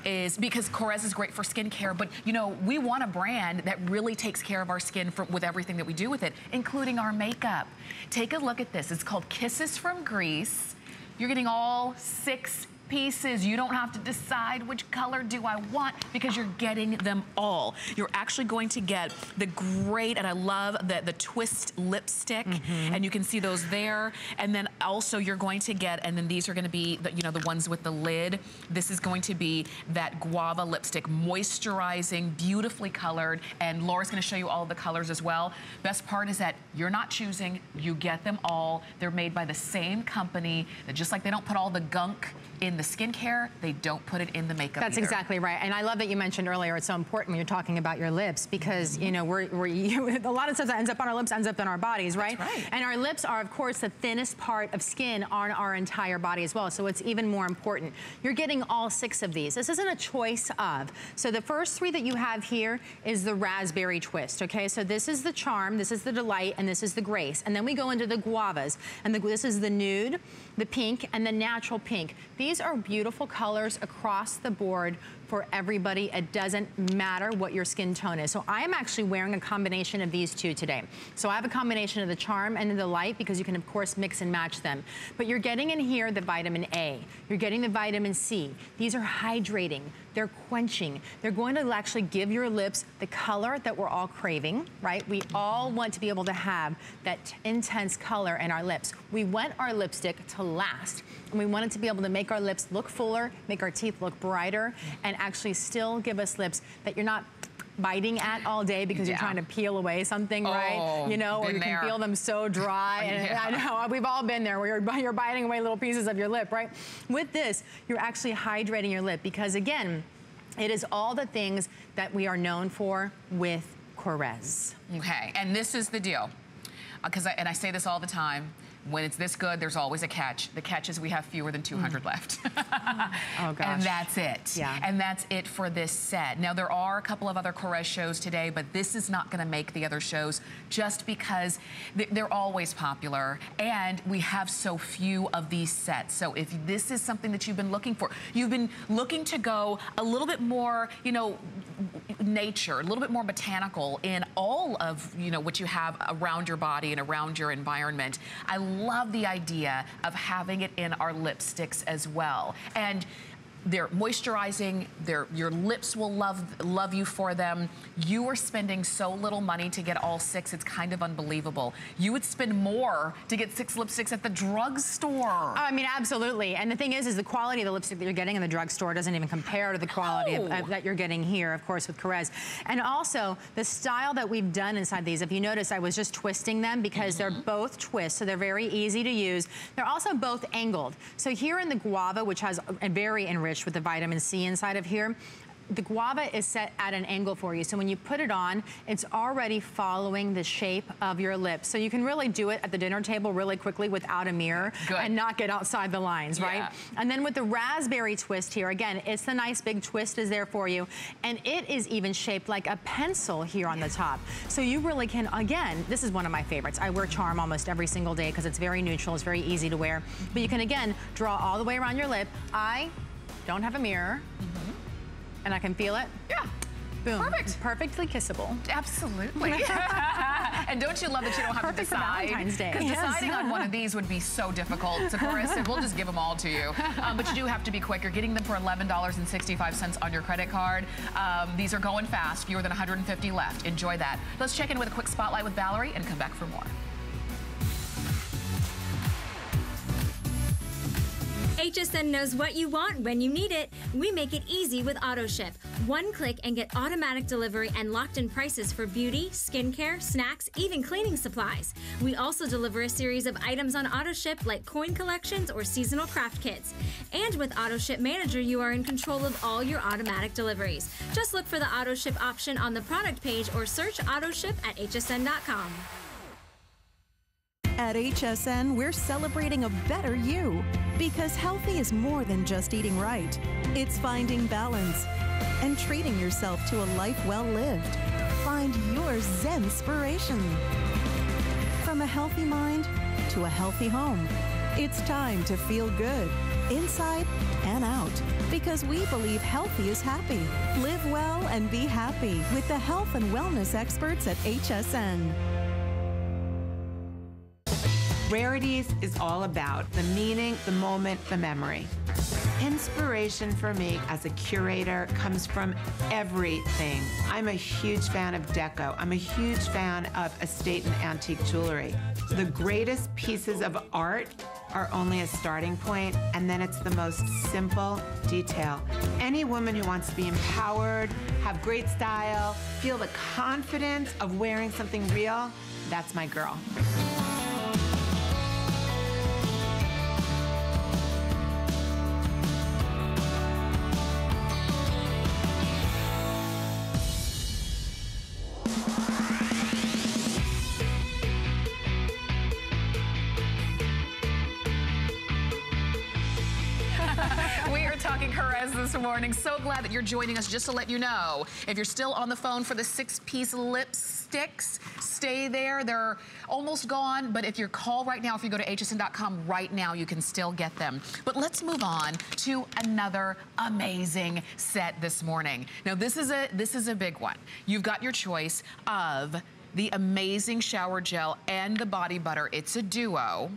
is because Korres is great for skincare, but you know, we want a brand that really takes care of our skin for, with everything that we do with it, including our makeup. Take a look at this. It's called Kisses from Greece. You're getting all six pieces. You don't have to decide which color do I want because you're getting them all. You're actually going to get the great, and I love the, the twist lipstick, mm -hmm. and you can see those there. And then also you're going to get, and then these are gonna be, the, you know, the ones with the lid. This is going to be that guava lipstick, moisturizing, beautifully colored, and Laura's gonna show you all the colors as well. Best part is that you're not choosing, you get them all. They're made by the same company, that just like they don't put all the gunk in the skincare, they don't put it in the makeup That's either. exactly right. And I love that you mentioned earlier, it's so important when you're talking about your lips because, mm -hmm. you know, we're, we're you, a lot of stuff that ends up on our lips ends up in our bodies, right? right? And our lips are, of course, the thinnest part of skin on our entire body as well. So it's even more important. You're getting all six of these. This isn't a choice of. So the first three that you have here is the raspberry twist, okay? So this is the charm, this is the delight, and this is the grace. And then we go into the guavas. And the, this is the nude, the pink, and the natural pink. These are beautiful colors across the board for everybody. It doesn't matter what your skin tone is. So I am actually wearing a combination of these two today. So I have a combination of the Charm and the Light because you can of course mix and match them. But you're getting in here the vitamin A. You're getting the vitamin C. These are hydrating. They're quenching. They're going to actually give your lips the color that we're all craving, right? We all want to be able to have that intense color in our lips. We want our lipstick to last. And we want it to be able to make our lips look fuller, make our teeth look brighter, and actually still give us lips that you're not biting at all day because yeah. you're trying to peel away something, oh, right? You know, or you there. can feel them so dry. and yeah. I know, we've all been there where you're, you're biting away little pieces of your lip, right? With this, you're actually hydrating your lip because again, it is all the things that we are known for with Korres. Okay, and this is the deal. Because, uh, and I say this all the time, when it's this good, there's always a catch. The catch is we have fewer than 200 mm. left. oh, gosh. And that's it. Yeah. And that's it for this set. Now, there are a couple of other Korres shows today, but this is not going to make the other shows just because they're always popular and we have so few of these sets. So if this is something that you've been looking for, you've been looking to go a little bit more, you know, nature, a little bit more botanical in all of, you know, what you have around your body and around your environment. I love the idea of having it in our lipsticks as well. And they're moisturizing, they're, your lips will love, love you for them. You are spending so little money to get all six, it's kind of unbelievable. You would spend more to get six lipsticks at the drugstore. Oh, I mean, absolutely. And the thing is, is the quality of the lipstick that you're getting in the drugstore doesn't even compare to the quality of, of, that you're getting here, of course, with Korres. And also, the style that we've done inside these, if you notice, I was just twisting them because mm -hmm. they're mm-hmm. both twists, so they're very easy to use. They're also both angled. So here in the guava, which has a very enriched with the vitamin C inside of here, the guava is set at an angle for you. So when you put it on, it's already following the shape of your lips. So you can really do it at the dinner table really quickly without a mirror Good. and not get outside the lines, yeah. right? And then with the raspberry twist here, again, it's the nice big twist is there for you. And it is even shaped like a pencil here on the top. So you really can, again, this is one of my favorites. I wear Charm almost every single day because it's very neutral, it's very easy to wear. But you can, again, draw all the way around your lip. I don't have a mirror. Mm -hmm and I can feel it. Yeah. Boom. Perfect. Perfectly kissable. Absolutely. and don't you love that you don't have Perfect to decide? Because yes. deciding on one of these would be so difficult. So Chris, we'll just give them all to you. Um, but you do have to be quick. You're getting them for $11.65 on your credit card. Um, these are going fast. Fewer than 150 left. Enjoy that. Let's check in with a quick spotlight with Valerie and come back for more. HSN knows what you want when you need it. We make it easy with AutoShip. One click and get automatic delivery and locked in prices for beauty, skincare, snacks, even cleaning supplies. We also deliver a series of items on AutoShip like coin collections or seasonal craft kits. And with AutoShip Manager, you are in control of all your automatic deliveries. Just look for the AutoShip option on the product page or search AutoShip at hsn.com. At HSN, we're celebrating a better you because healthy is more than just eating right. It's finding balance and treating yourself to a life well lived. Find your Zen inspiration. From a healthy mind to a healthy home, it's time to feel good inside and out because we believe healthy is happy. Live well and be happy with the health and wellness experts at HSN. Rarities is all about the meaning, the moment, the memory. Inspiration for me as a curator comes from everything. I'm a huge fan of deco. I'm a huge fan of estate and antique jewelry. The greatest pieces of art are only a starting point, and then it's the most simple detail. Any woman who wants to be empowered, have great style, feel the confidence of wearing something real, that's my girl. This morning. So glad that you're joining us. Just to let you know, if you're still on the phone for the six-piece lipsticks, stay there. They're almost gone, but if you call right now, if you go to hsn.com right now, you can still get them. But let's move on to another amazing set this morning. Now, this is a this is a big one. You've got your choice of the amazing shower gel and the body butter. It's a duo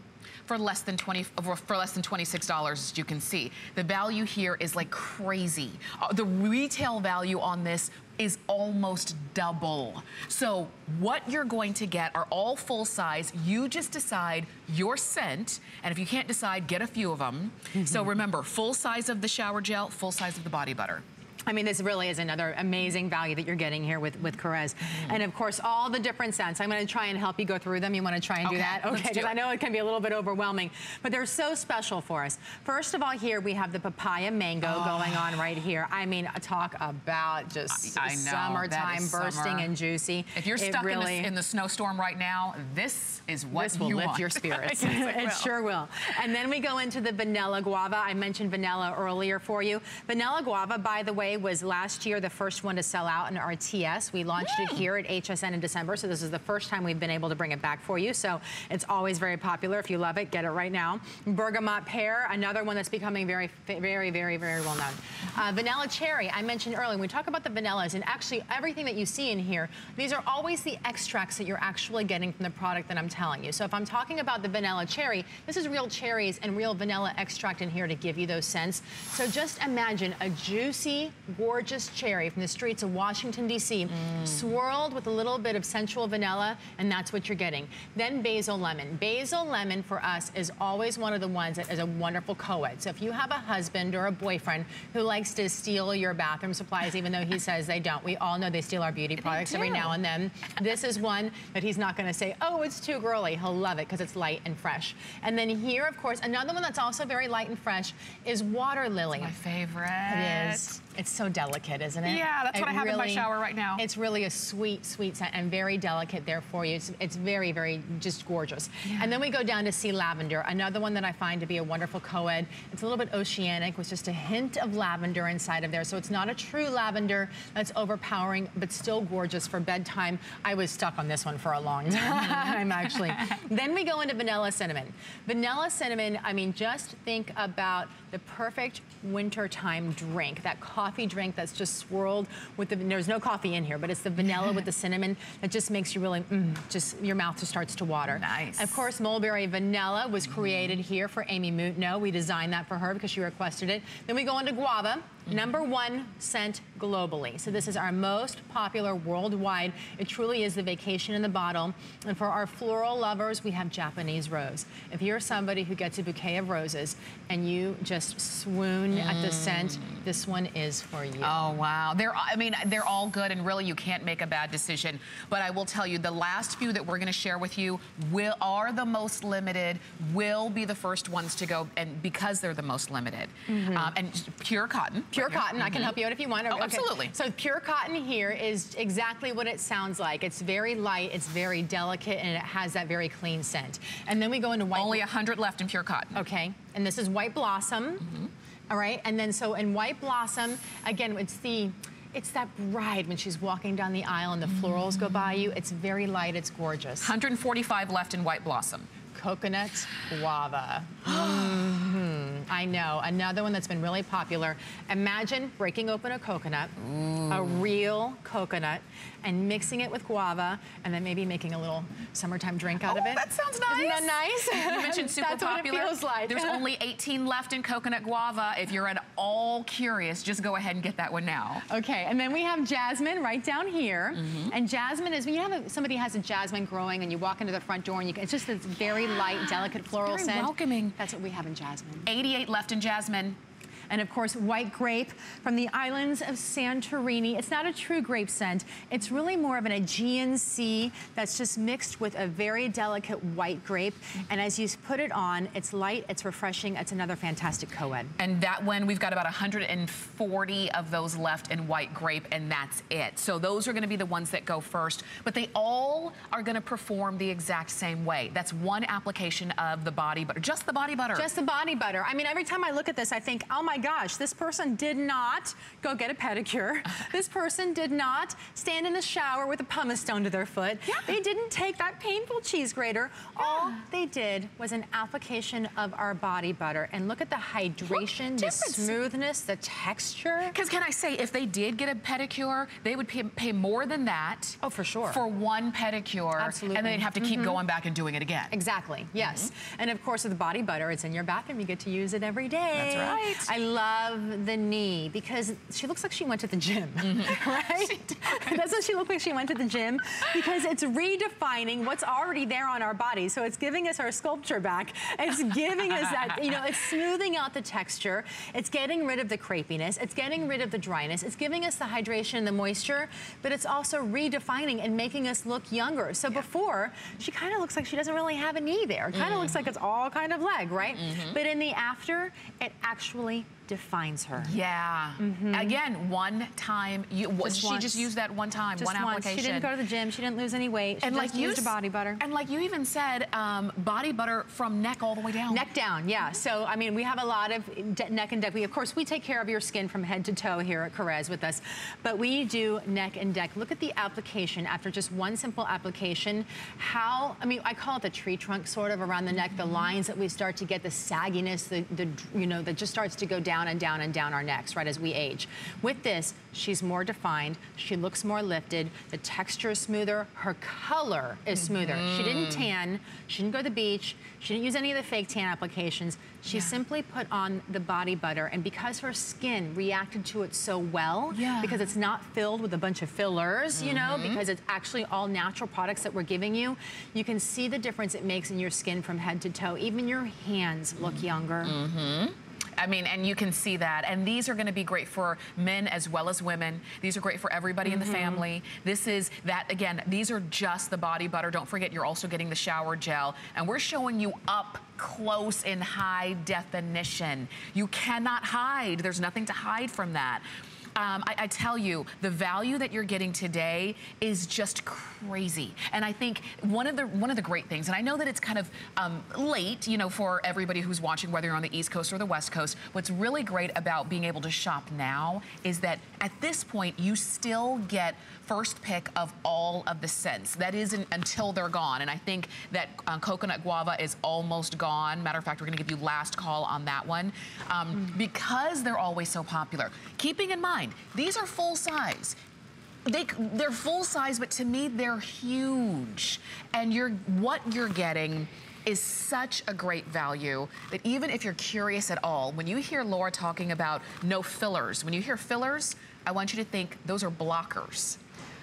for less than 20 for less than $26 as you can see. The value here is like crazy. Uh, the retail value on this is almost double. So what you're going to get are all full size. You just decide your scent, and if you can't decide, get a few of them. So remember, full size of the shower gel, full size of the body butter. I mean, this really is another amazing value that you're getting here with, with Korres. Mm. And of course, all the different scents. I'm gonna try and help you go through them. You wanna try and okay, do that? Okay, because I know it can be a little bit overwhelming, but they're so special for us. First of all, here we have the papaya mango oh. going on right here. I mean, talk about just I, I summertime bursting summer. and juicy. If you're stuck really, in, the, in, the, snowstorm right now, this is what this will lift want. your spirits. yes, it, it sure will. And then we go into the vanilla guava. I mentioned vanilla earlier for you. Vanilla guava, by the way, was last year the first one to sell out in RTS. We launched mm. it here at HSN in December, so this is the first time we've been able to bring it back for you. So it's always very popular. If you love it, get it right now. Bergamot pear, another one that's becoming very, very, very, very well known. Uh, vanilla cherry, I mentioned earlier, when we talk about the vanillas, and actually everything that you see in here, these are always the extracts that you're actually getting from the product that I'm telling you. So if I'm talking about the vanilla cherry, this is real cherries and real vanilla extract in here to give you those scents. So just imagine a juicy, gorgeous cherry from the streets of Washington, D.C., mm. swirled with a little bit of sensual vanilla, and that's what you're getting. Then basil lemon. Basil lemon for us is always one of the ones that is a wonderful co-ed. So if you have a husband or a boyfriend who likes to steal your bathroom supplies, even though he says they don't, we all know they steal our beauty products every now and then. This is one that he's not gonna say, oh, it's too girly. He'll love it because it's light and fresh. And then here, of course, another one that's also very light and fresh is water lily. my favorite. It is. It's so delicate, isn't it? Yeah, that's it what I have really, in my shower right now. It's really a sweet, sweet scent and very delicate there for you. It's, it's very, very just gorgeous. Yeah. And then we go down to sea lavender, another one that I find to be a wonderful co-ed. It's a little bit oceanic with just a hint of lavender inside of there. So it's not a true lavender that's overpowering, but still gorgeous for bedtime. I was stuck on this one for a long time, actually. then we go into vanilla cinnamon. Vanilla cinnamon, I mean, just think about the perfect wintertime drink, that coffee drink that's just swirled with the, there's no coffee in here, but it's the vanilla with the cinnamon that just makes you really, mm, just, your mouth just starts to water. Nice. Of course, Mulberry Vanilla was created here for Amy Moutno. We designed that for her because she requested it. Then we go into Guava number one scent globally. So this is our most popular worldwide. It truly is the vacation in the bottle. And for our floral lovers, we have Japanese rose. If you're somebody who gets a bouquet of roses and you just swoon mm. at the scent, mm. this one is for you. Oh, wow. They're, I mean, they're all good and really you can't make a bad decision. But I will tell you, the last few that we're gonna share with you will are the most limited, will be the first ones to go, and because they're the most limited. Mm -hmm. um, and pure cotton. Pure pure cotton. Mm -hmm. I can help you out if you want. Oh, okay. absolutely. So pure cotton here is exactly what it sounds like. It's very light, it's very delicate, and it has that very clean scent. And then we go into white. Only 100 left in pure cotton. Okay. And this is white blossom. Mm -hmm. All right. And then so in white blossom, again, it's the it's that bride when she's walking down the aisle and the florals go by you. It's very light, it's gorgeous. 145 left in White Blossom. Coconut guava. mm. I know, another one that's been really popular. Imagine breaking open a coconut, Ooh. a real coconut, and mixing it with guava, and then maybe making a little summertime drink out oh, of it. that sounds nice. Isn't that nice? You mentioned super That's popular. What it feels like. There's only 18 left in coconut guava. If you're at all curious, just go ahead and get that one now. Okay, and then we have jasmine right down here. Mm -hmm. And jasmine is when you have a, somebody has a jasmine growing and you walk into the front door and you it's just this very yeah. light, delicate floral very scent. welcoming. That's what we have in jasmine. 88 left in jasmine and of course white grape from the islands of Santorini. It's not a true grape scent. It's really more of an Aegean Sea that's just mixed with a very delicate white grape. And as you put it on, it's light, it's refreshing, it's another fantastic co-ed. And that one, we've got about 140 of those left in white grape, and that's it. So those are gonna be the ones that go first, but they all are gonna perform the exact same way. That's one application of the body butter, just the body butter. Just the body butter. I mean, every time I look at this, I think, oh my gosh, this person did not go get a pedicure. this person did not stand in the shower with a pumice stone to their foot. Yeah. They didn't take that painful cheese grater. Yeah. All they did was an application of our body butter. And look at the hydration, the smoothness, the texture. Because can I say, if they did get a pedicure, they would pay, pay, more than that. Oh, for sure. For one pedicure. Absolutely. And they'd have to keep mm -hmm. going back and doing it again. Exactly, yes. Mm -hmm. And of course, with the body butter, it's in your bathroom. You get to use it every day. That's right. I love the knee because she looks like she went to the gym, mm -hmm. right? Doesn't she look like she went to the gym? Because it's redefining what's already there on our body. So it's giving us our sculpture back. It's giving us that, you know, it's smoothing out the texture. It's getting rid of the crepiness. It's getting rid of the dryness. It's giving us the hydration, and the moisture, but it's also redefining and making us look younger. So yeah. before, she kind of looks like she doesn't really have a knee there. It kind of mm -hmm. looks like it's all kind of leg, right? Mm -hmm. But in the after, it actually defines her. Yeah. Mm -hmm. Again, one time. You, just she once. just used that one time, just one once. application. She didn't go to the gym. She didn't lose any weight. She and like used you, body butter. And like you even said, um, body butter from neck all the way down. Neck down, yeah. So, I mean, we have a lot of neck and deck. We, of course, we take care of your skin from head to toe here at Korres with us. But we do neck and deck. Look at the application after just one simple application. How, I mean, I call it the tree trunk sort of around the neck, the lines that we start to get, the sagginess, the, the you know, that just starts to go down down and down and down our necks, right, as we age. With this, she's more defined. She looks more lifted. The texture is smoother. Her color is smoother. Mm -hmm. She didn't mm-hmm. tan. She didn't go to the beach. She didn't use any of the fake tan applications. She yeah. simply put on the body butter, and because her skin reacted to it so well, yeah. because it's not filled with a bunch of fillers, mm -hmm. you know, mm-hmm. because it's actually all natural products that we're giving you, you can see the difference it makes in your skin from head to toe. Even your hands look younger. Mm -hmm. I mean, and you can see that. And these are gonna be great for men as well as women. These are great for everybody mm -hmm. in the mm-hmm. family. This is that, again, these are just the body butter. Don't forget, you're also getting the shower gel. And we're showing you up close in high definition. You cannot hide. There's nothing to hide from that um, I, I, tell you, the value that you're getting today is just crazy. And I think one of the one of the great things, and I know that it's kind of um, late, you know, for everybody who's watching, whether you're on the East Coast or the West Coast, what's really great about being able to shop now is that at this point, you still get first pick of all of the scents. That isn't until they're gone. And I think that uh, coconut guava is almost gone. Matter of fact, we're gonna give you last call on that one. Um, mm. Because they're always so popular. Keeping in mind, these are full size. They, they're full size, but to me, they're huge. And you're what you're getting is such a great value that even if you're curious at all, when you hear Laura talking about no fillers, when you hear fillers, I want you to think those are blockers.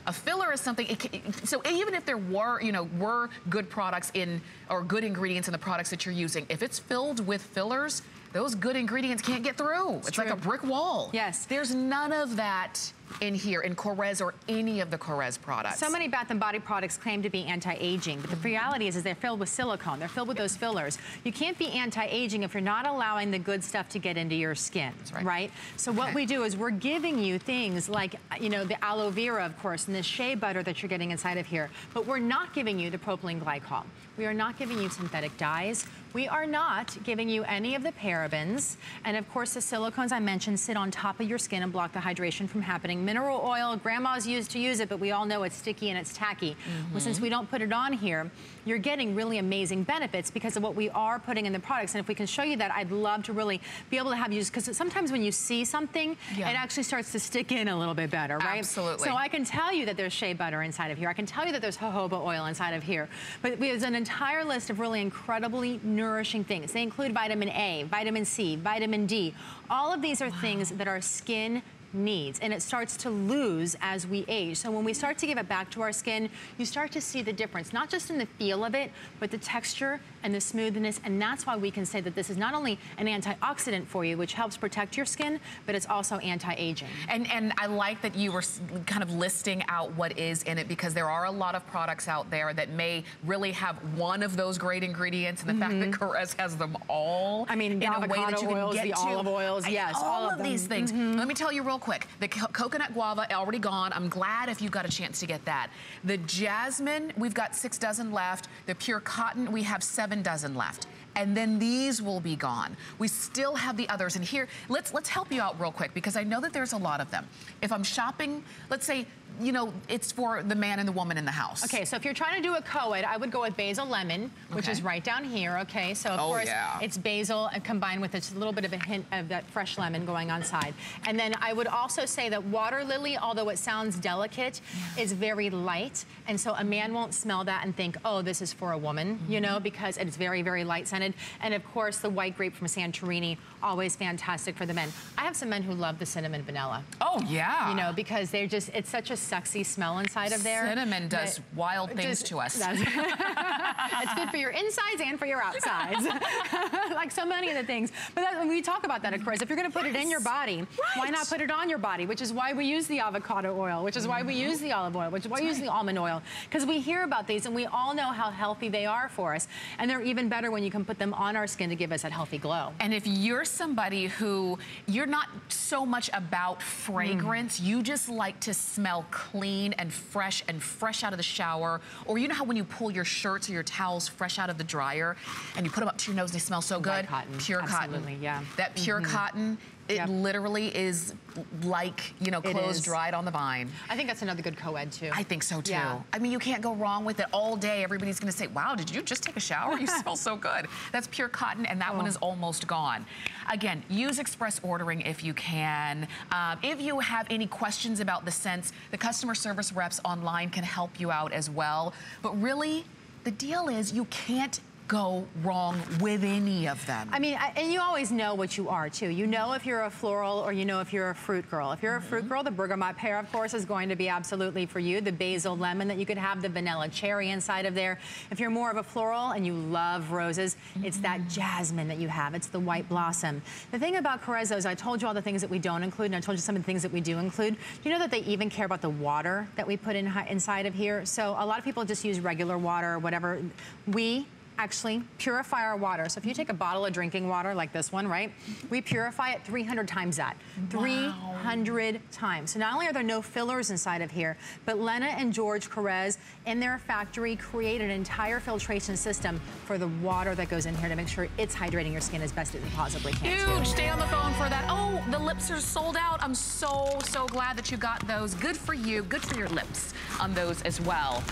A filler is something, it, so even if there were, you know, were good products in, or good ingredients in the products that you're using, if it's filled with fillers, those good ingredients can't get through. It's, it's like a brick wall. Yes. There's none of that in here, in Korres or any of the Korres products. So many Bath & Body products claim to be anti-aging, but the reality is, is they're filled with silicone. They're filled with those fillers. You can't be anti-aging if you're not allowing the good stuff to get into your skin, right. right. So okay. what we do is we're giving you things like, you know, the aloe vera, of course, and the shea butter that you're getting inside of here, but we're not giving you the propylene glycol. We are not giving you synthetic dyes. We are not giving you any of the parabens. And of course, the silicones I mentioned sit on top of your skin and block the hydration from happening mineral oil. Grandma's used to use it, but we all know it's sticky and it's tacky. Mm -hmm. Well, since we don't put it on here, you're getting really amazing benefits because of what we are putting in the products. And if we can show you that, I'd love to really be able to have you, because sometimes when you see something, yeah. it actually starts to stick in a little bit better, right? Absolutely. So I can tell you that there's shea butter inside of here. I can tell you that there's jojoba oil inside of here. But there's an entire list of really incredibly nourishing things. They include vitamin A, vitamin C, vitamin D. All of these are wow. things that our skin needs and it starts to lose as we age. So when we start to give it back to our skin, you start to see the difference, not just in the feel of it, but the texture and the smoothness. And that's why we can say that this is not only an antioxidant for you, which helps protect your skin, but it's also anti-aging. And, and I like that you were kind of listing out what is in it because there are a lot of products out there that may really have one of those great ingredients and the mm -hmm. fact that mm-hmm. Has them all I mean, in a way that you oils, get the to. olive oils, yes, all, all of, of these things. Mm -hmm. Let me tell you real quick. The co coconut guava already gone. I'm glad if you got a chance to get that. The jasmine, we've got six dozen left. The pure cotton, we have seven dozen left and then these will be gone. We still have the others. And here, let's, let's help you out real quick because I know that there's a lot of them. If I'm shopping, let's say you know, it's for the man and the woman in the house. Okay, so if you're trying to do a co-ed, I would go with basil lemon, which okay. is right down here, okay? So of oh, course, yeah. it's basil combined with a little bit of a hint of that fresh lemon going on side. And then I would also say that water lily, although it sounds delicate, yeah. is very light. And so a man won't smell that and think, oh, this is for a woman, mm -hmm. you know, because it's very, very light scented. And of course, the white grape from Santorini, always fantastic for the men. I have some men who love the cinnamon vanilla. Oh, yeah. You know, because they're just, it's such a sexy smell inside of there. Cinnamon does wild things to us. it's good for your insides and for your outsides. like so many of the things. But that, when we talk about that, of course, if you're going to put yes. it in your body, right. why not put it on your body? Which is why we use the avocado oil, which is why we use the olive oil, which is why we use the almond oil. Because we hear about these and we all know how healthy they are for us. And they're even better when you can put them on our skin to give us that healthy glow. And if you're somebody who, you're not so much about fragrance, mm. you just like to smell clean and fresh and fresh out of the shower. Or you know how when you pull your shirts or your towels fresh out of the dryer and you put them up to your nose, they smell so good? Cotton. Pure Absolutely, cotton. Absolutely, yeah. That pure mm -hmm. cotton It Yep. literally is like, you know, clothes dried on the vine. I think that's another good co-ed too. I think so too. Yeah. I mean, you can't go wrong with it all day. Everybody's gonna say, wow, did you just take a shower? You smell so good. That's pure cotton and that one Oh. is almost gone. Again, use express ordering if you can. Um, if you have any questions about the scents, the customer service reps online can help you out as well. But really, the deal is you can't go wrong with any of them. I mean, I, and you always know what you are too. You know if you're a floral or you know if you're a fruit girl. If you're a Mm-hmm. fruit girl, the bergamot pear, of course, is going to be absolutely for you. The basil lemon that you could have, the vanilla cherry inside of there. If you're more of a floral and you love roses, it's that Mm-hmm. jasmine that you have. It's the white blossom. The thing about Carezzo is I told you all the things that we don't include, and I told you some of the things that we do include. Do you know that they even care about the water that we put in inside of here? So a lot of people just use regular water or whatever. We actually purify our water. So if you take a bottle of drinking water like this one, right? We purify it 300 times that. Wow. 300 times. So not only are there no fillers inside of here, but Lena and George Korres in their factory create an entire filtration system for the water that goes in here to make sure it's hydrating your skin as best it possibly can. Huge. Stay on the phone for that. Oh, the lips are sold out. I'm so, so glad that you got those. Good for you. Good for your lips on those as well.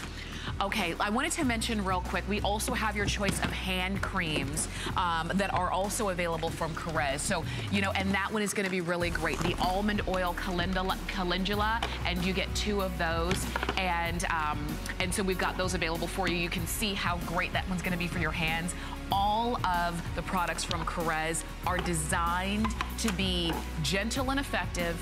Okay, I wanted to mention real quick, we also have your choice of hand creams um, that are also available from Korres. So, you know, and that one is gonna be really great. The almond oil calendula, calendula and you get two of those. And, um, and so we've got those available for you. You can see how great that one's gonna be for your hands all of the products from Korres are designed to be gentle and effective,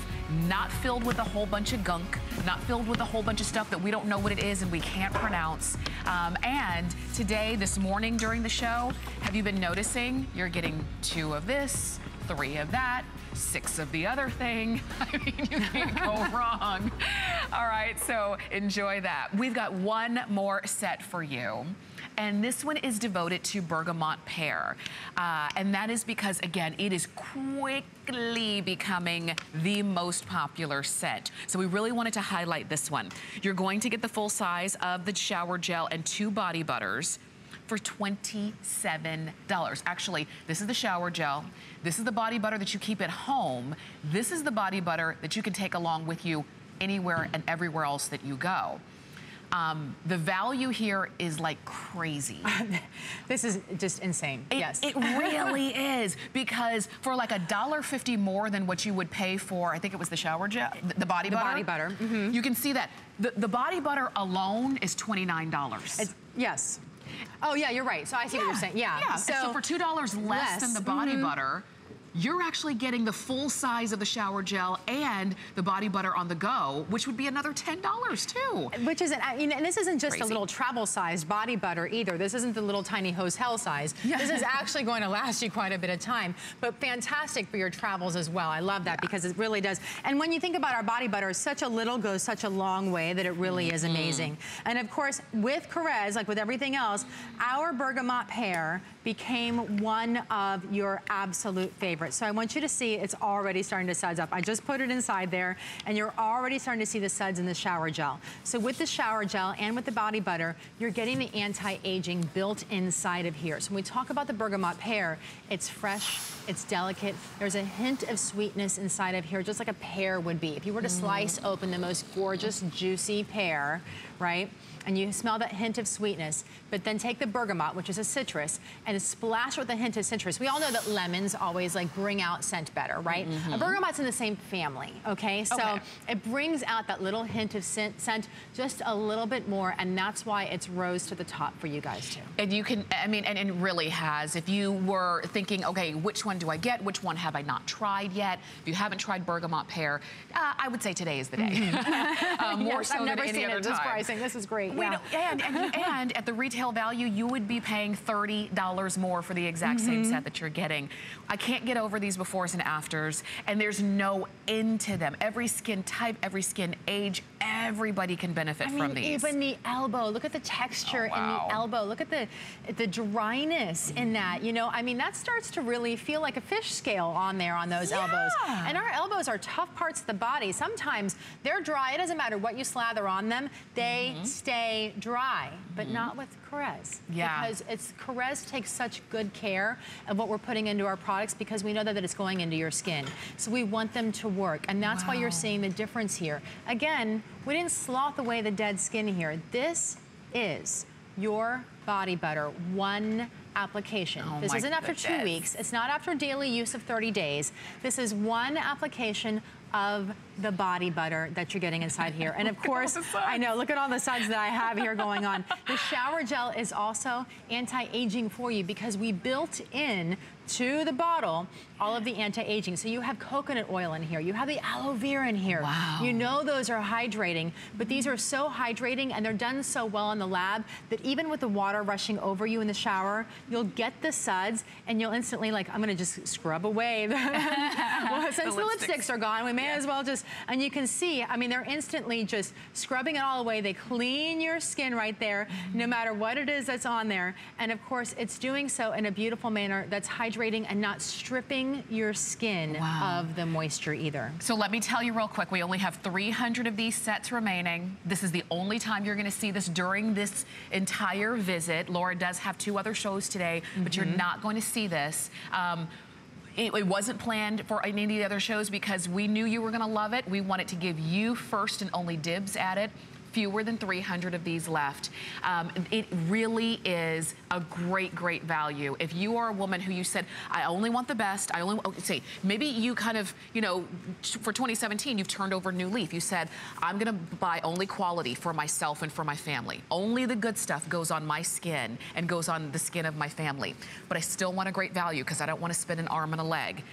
not filled with a whole bunch of gunk, not filled with a whole bunch of stuff that we don't know what it is and we can't pronounce. Um, and today, this morning during the show, have you been noticing you're getting two of this, three of that, six of the other thing. I mean, you can't go wrong. All right, so enjoy that. We've got one more set for you. And this one is devoted to bergamot pear. Uh, and that is because, again, it is quickly becoming the most popular scent. So we really wanted to highlight this one. You're going to get the full size of the shower gel and two body butters for $27. Actually, this is the shower gel. This is the body butter that you keep at home. This is the body butter that you can take along with you anywhere and everywhere else that you go. Um, the value here is like crazy. This is just insane. It, yes. it really is because for like a dollar fifty more than what you would pay for, I think it was the shower gel, the, the body The butter. body butter, mhm. You can see that the, the body butter alone is twenty nine dollars. It's- yes. Oh yeah, you're right. So I see what you're saying. Yeah. Yeah. So, for two dollars less, less, than the body mhm. butter. You're actually getting the full size of the shower gel and the body butter on the go, which would be another $10 too. Which isn't, I mean, and this isn't just Crazy. a little travel-sized body butter either. This isn't the little tiny hotel size. Yeah. This is actually going to last you quite a bit of time, but fantastic for your travels as well. I love that because it really does. And when you think about our body butter, such a little goes such a long way that it really is Mm-hmm. amazing. And of course, with Korres, like with everything else, our bergamot pear became one of your absolute favorites. So I want you to see it's already starting to suds up. I just put it inside there and you're already starting to see the suds in the shower gel. So with the shower gel and with the body butter, you're getting the anti-aging built inside of here. So when we talk about the bergamot pear, it's fresh, it's delicate. There's a hint of sweetness inside of here, just like a pear would be. If you were to mm. slice open the most gorgeous, juicy pear, right? And you smell that hint of sweetness, but then take the bergamot, which is a citrus, and splash with a hint of citrus. We all know that lemons always like bring out scent better, right? A bergamot's in the same family, okay? So Okay. it brings out that little hint of scent, scent just a little bit more, and that's why it's rose to the top for you guys too. And you can, I mean, and it really has. If you were thinking, okay, which one do I get? Which one have I not tried yet? If you haven't tried bergamot pear, uh, I would say today is the day. uh, more Yes, so I've than never any seen other it this pricing. This is great. We yeah. and, and, and at the retail value, you would be paying $30 more for the exact Mm-hmm. same set that you're getting. I can't get over these befores and afters, and there's no end to them. Every skin type, every skin age, everybody can benefit I mean, from these. even the elbow. Look at the texture Oh, wow. in the elbow. Look at the the dryness in that. You know, I mean, that starts to really feel like a fish scale on there on those elbows. And our elbows are tough parts of the body. Sometimes they're dry. It doesn't matter what you slather on them. They they mm -hmm. stay dry, but mm not with Korres. Yeah. Because it's Korres takes such good care of what we're putting into our products because we know that, that it's going into your skin. So we want them to work. And that's wow. why you're seeing the difference here. Again, we didn't sloth away the dead skin here. This is your body butter, one application. Oh this isn't after goodness. two weeks. It's not after daily use of 30 days. This is one application of the body butter that you're getting inside here. And of course, I know, look at all the suds that I have here going on. The shower gel is also anti-aging for you because we built in to the bottle all of the anti-aging. So you have coconut oil in here. You have the aloe vera in here. Wow. You know those are hydrating, but these are so hydrating and they're done so well in the lab that even with the water rushing over you in the shower, you'll get the suds and you'll instantly like, I'm gonna just scrub away. Well, since the, the lipsticks. lipsticks. are gone, we may yeah. as well just, and you can see, I mean, they're instantly just scrubbing it all away. They clean your skin right there, mm -hmm. no matter what it is that's on there. And of course, it's doing so in a beautiful manner that's hydrating and not stripping your skin wow. of the moisture either. So let me tell you real quick, we only have 300 of these sets remaining. This is the only time you're gonna see this during this entire visit. Laura does have two other shows today, mm -hmm. but you're mm-hmm. not going to see this. Um, it, it, wasn't planned for any of the other shows because we knew you were gonna love it. We wanted to give you first and only dibs at it fewer than 300 of these left. Um, it really is a great, great value. If you are a woman who you said, I only want the best, I only, oh, say, maybe you kind of, you know, for 2017, you've turned over new leaf. You said, I'm gonna buy only quality for myself and for my family. Only the good stuff goes on my skin and goes on the skin of my family. But I still want a great value because I don't want to spend an arm and a leg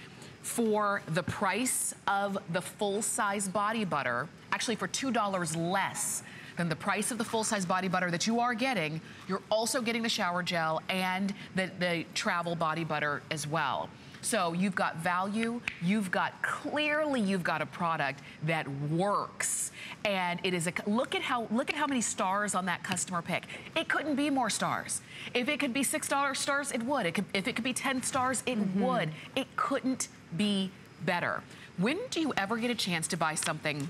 for the price of the full-size body butter, actually for $2 less than the price of the full-size body butter that you are getting, you're also getting the shower gel and the, the travel body butter as well. So you've got value, you've got, clearly you've got a product that works. And it is a, look at how, look at how many stars on that customer pick. It couldn't be more stars. If it could be $6 stars, it would. It could, if it could be 10 stars, it mm -hmm. would. It couldn't be better. When do you ever get a chance to buy something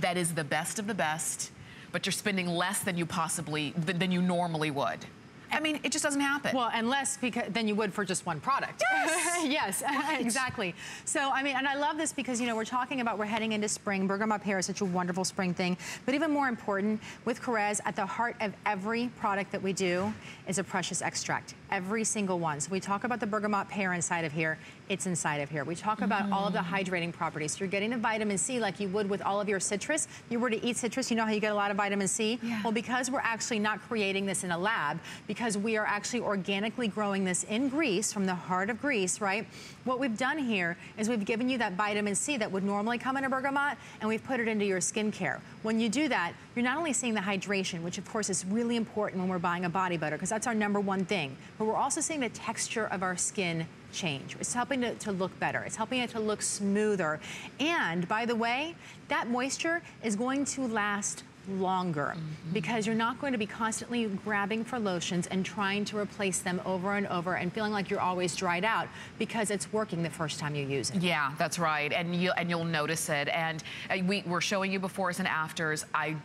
that is the best of the best, but you're spending less than you possibly, than you normally would? I mean, it just doesn't happen. Well, and less because, than you would for just one product. Yes, yes right. exactly. So, I mean, and I love this because, you know, we're talking about we're heading into spring. Bergamot pear is such a wonderful spring thing. But even more important, with Korres, at the heart of every product that we do is a precious extract. Every single one. So we talk about the bergamot pear inside of here it's inside of here. We talk about mm. all of the mm. hydrating properties. You're getting the vitamin C like you would with all of your citrus. If you were to eat citrus, you know how you get a lot of vitamin C? Yeah. Well, because we're actually not creating this in a lab, because we are actually organically growing this in Greece, from the heart of Greece, right? What we've done here is we've given you that vitamin C that would normally come in a bergamot, and we've put it into your skincare. When you do that, you're not only seeing the hydration, which of course is really important when we're buying a body butter, because that's our number one thing, but we're also seeing the texture of our skin change. It's helping it to look better. It's helping it to look smoother. And by the way, that moisture is going to last longer mm -hmm. because you're not going to be constantly grabbing for lotions and trying to replace them over and over and feeling like you're always dried out because it's working the first time you use it. Yeah, that's right. And you and you'll notice it. And uh, we, we're showing you befores and afters. I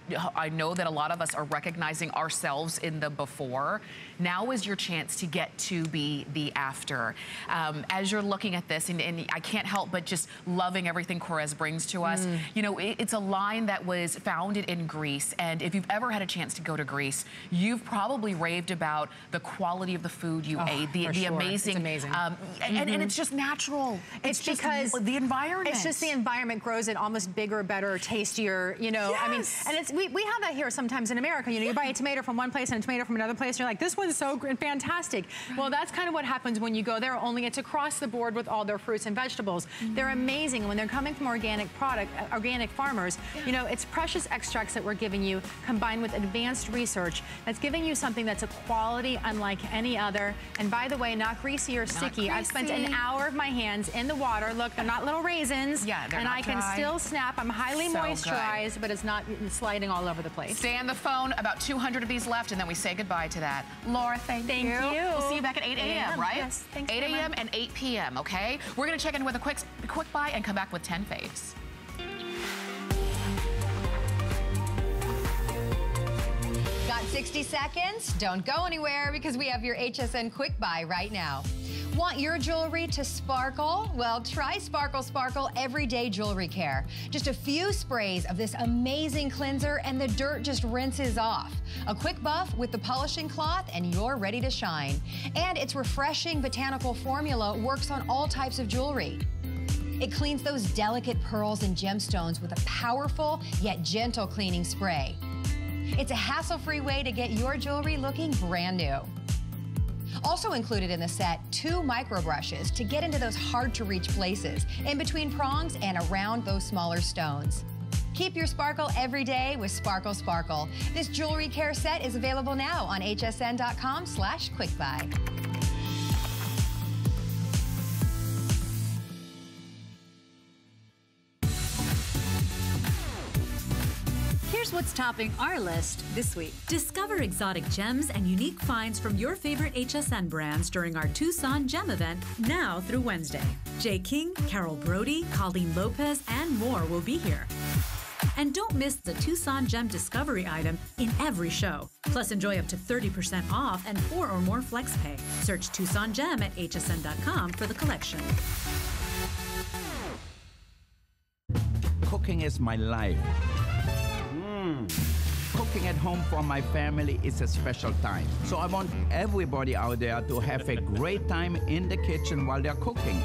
I know that a lot of us are recognizing ourselves in the before. Now is your chance to get to be the after. Um, as you're looking at this, and, and, I can't help but just loving everything Korres brings to us. Mm. You know, it, it's a line that was founded in Greece, and if you've ever had a chance to go to Greece, you've probably raved about the quality of the food you oh, ate, the, the sure. amazing, amazing. Um, mm -hmm. and, and, mm-hmm. it's just natural. It's, it's because the environment. It's just the environment grows it almost bigger, better, tastier. You know, yes. I mean, and it's we, we have that here sometimes in America. You know, you buy a tomato from one place and a tomato from another place, and you're like, this one's so fantastic fantastic. Well, that's kind of what happens when you go there, only it's across the board with all their fruits and vegetables. Mm -hmm. They're amazing. When they're coming from organic product, uh, organic farmers, yeah. you know, it's precious extracts that we're giving you combined with advanced research that's giving you something that's a quality unlike any other. And by the way, not greasy or sticky. I've spent an hour of my hands in the water. Look, they're not little raisins. Yeah, they're And I dry. can still snap. I'm highly so moisturized, good. but it's not sliding all over the place. Stay on the phone. About 200 of these left, and then we say goodbye to that. Laura, thank, thank you. you. We'll see you back at 8 a.m., right? Yes, thanks 8 a.m. and 8 p.m., okay? We're going to check in with a quick, quick buy and come back with 10 faves. Got 60 seconds? Don't go anywhere because we have your HSN Quick Buy right now. Want your jewelry to sparkle? Well, try Sparkle Sparkle Everyday Jewelry Care. Just a few sprays of this amazing cleanser and the dirt just rinses off. A quick buff with the polishing cloth and you're ready to shine. And its refreshing botanical formula works on all types of jewelry. It cleans those delicate pearls and gemstones with a powerful yet gentle cleaning spray. It's a hassle-free way to get your jewelry looking brand new. Also included in the set, two micro brushes to get into those hard to reach places, in between prongs and around those smaller stones. Keep your sparkle every day with Sparkle Sparkle. This jewelry care set is available now on hsn.com slash quickbuy. What's topping our list this week. Discover exotic gems and unique finds from your favorite HSN brands during our Tucson Gem event now through Wednesday. Jay King, Carol Brodie, Colleen Lopez, and more will be here. And don't miss the Tucson Gem Discovery item in every show. Plus, enjoy up to 30% off and four or more flex pay. Search Tucson Gem at hsn.com for the collection. Cooking is my life. Cooking at home for my family is a special time. So I want everybody out there to have a great time in the kitchen while they're cooking.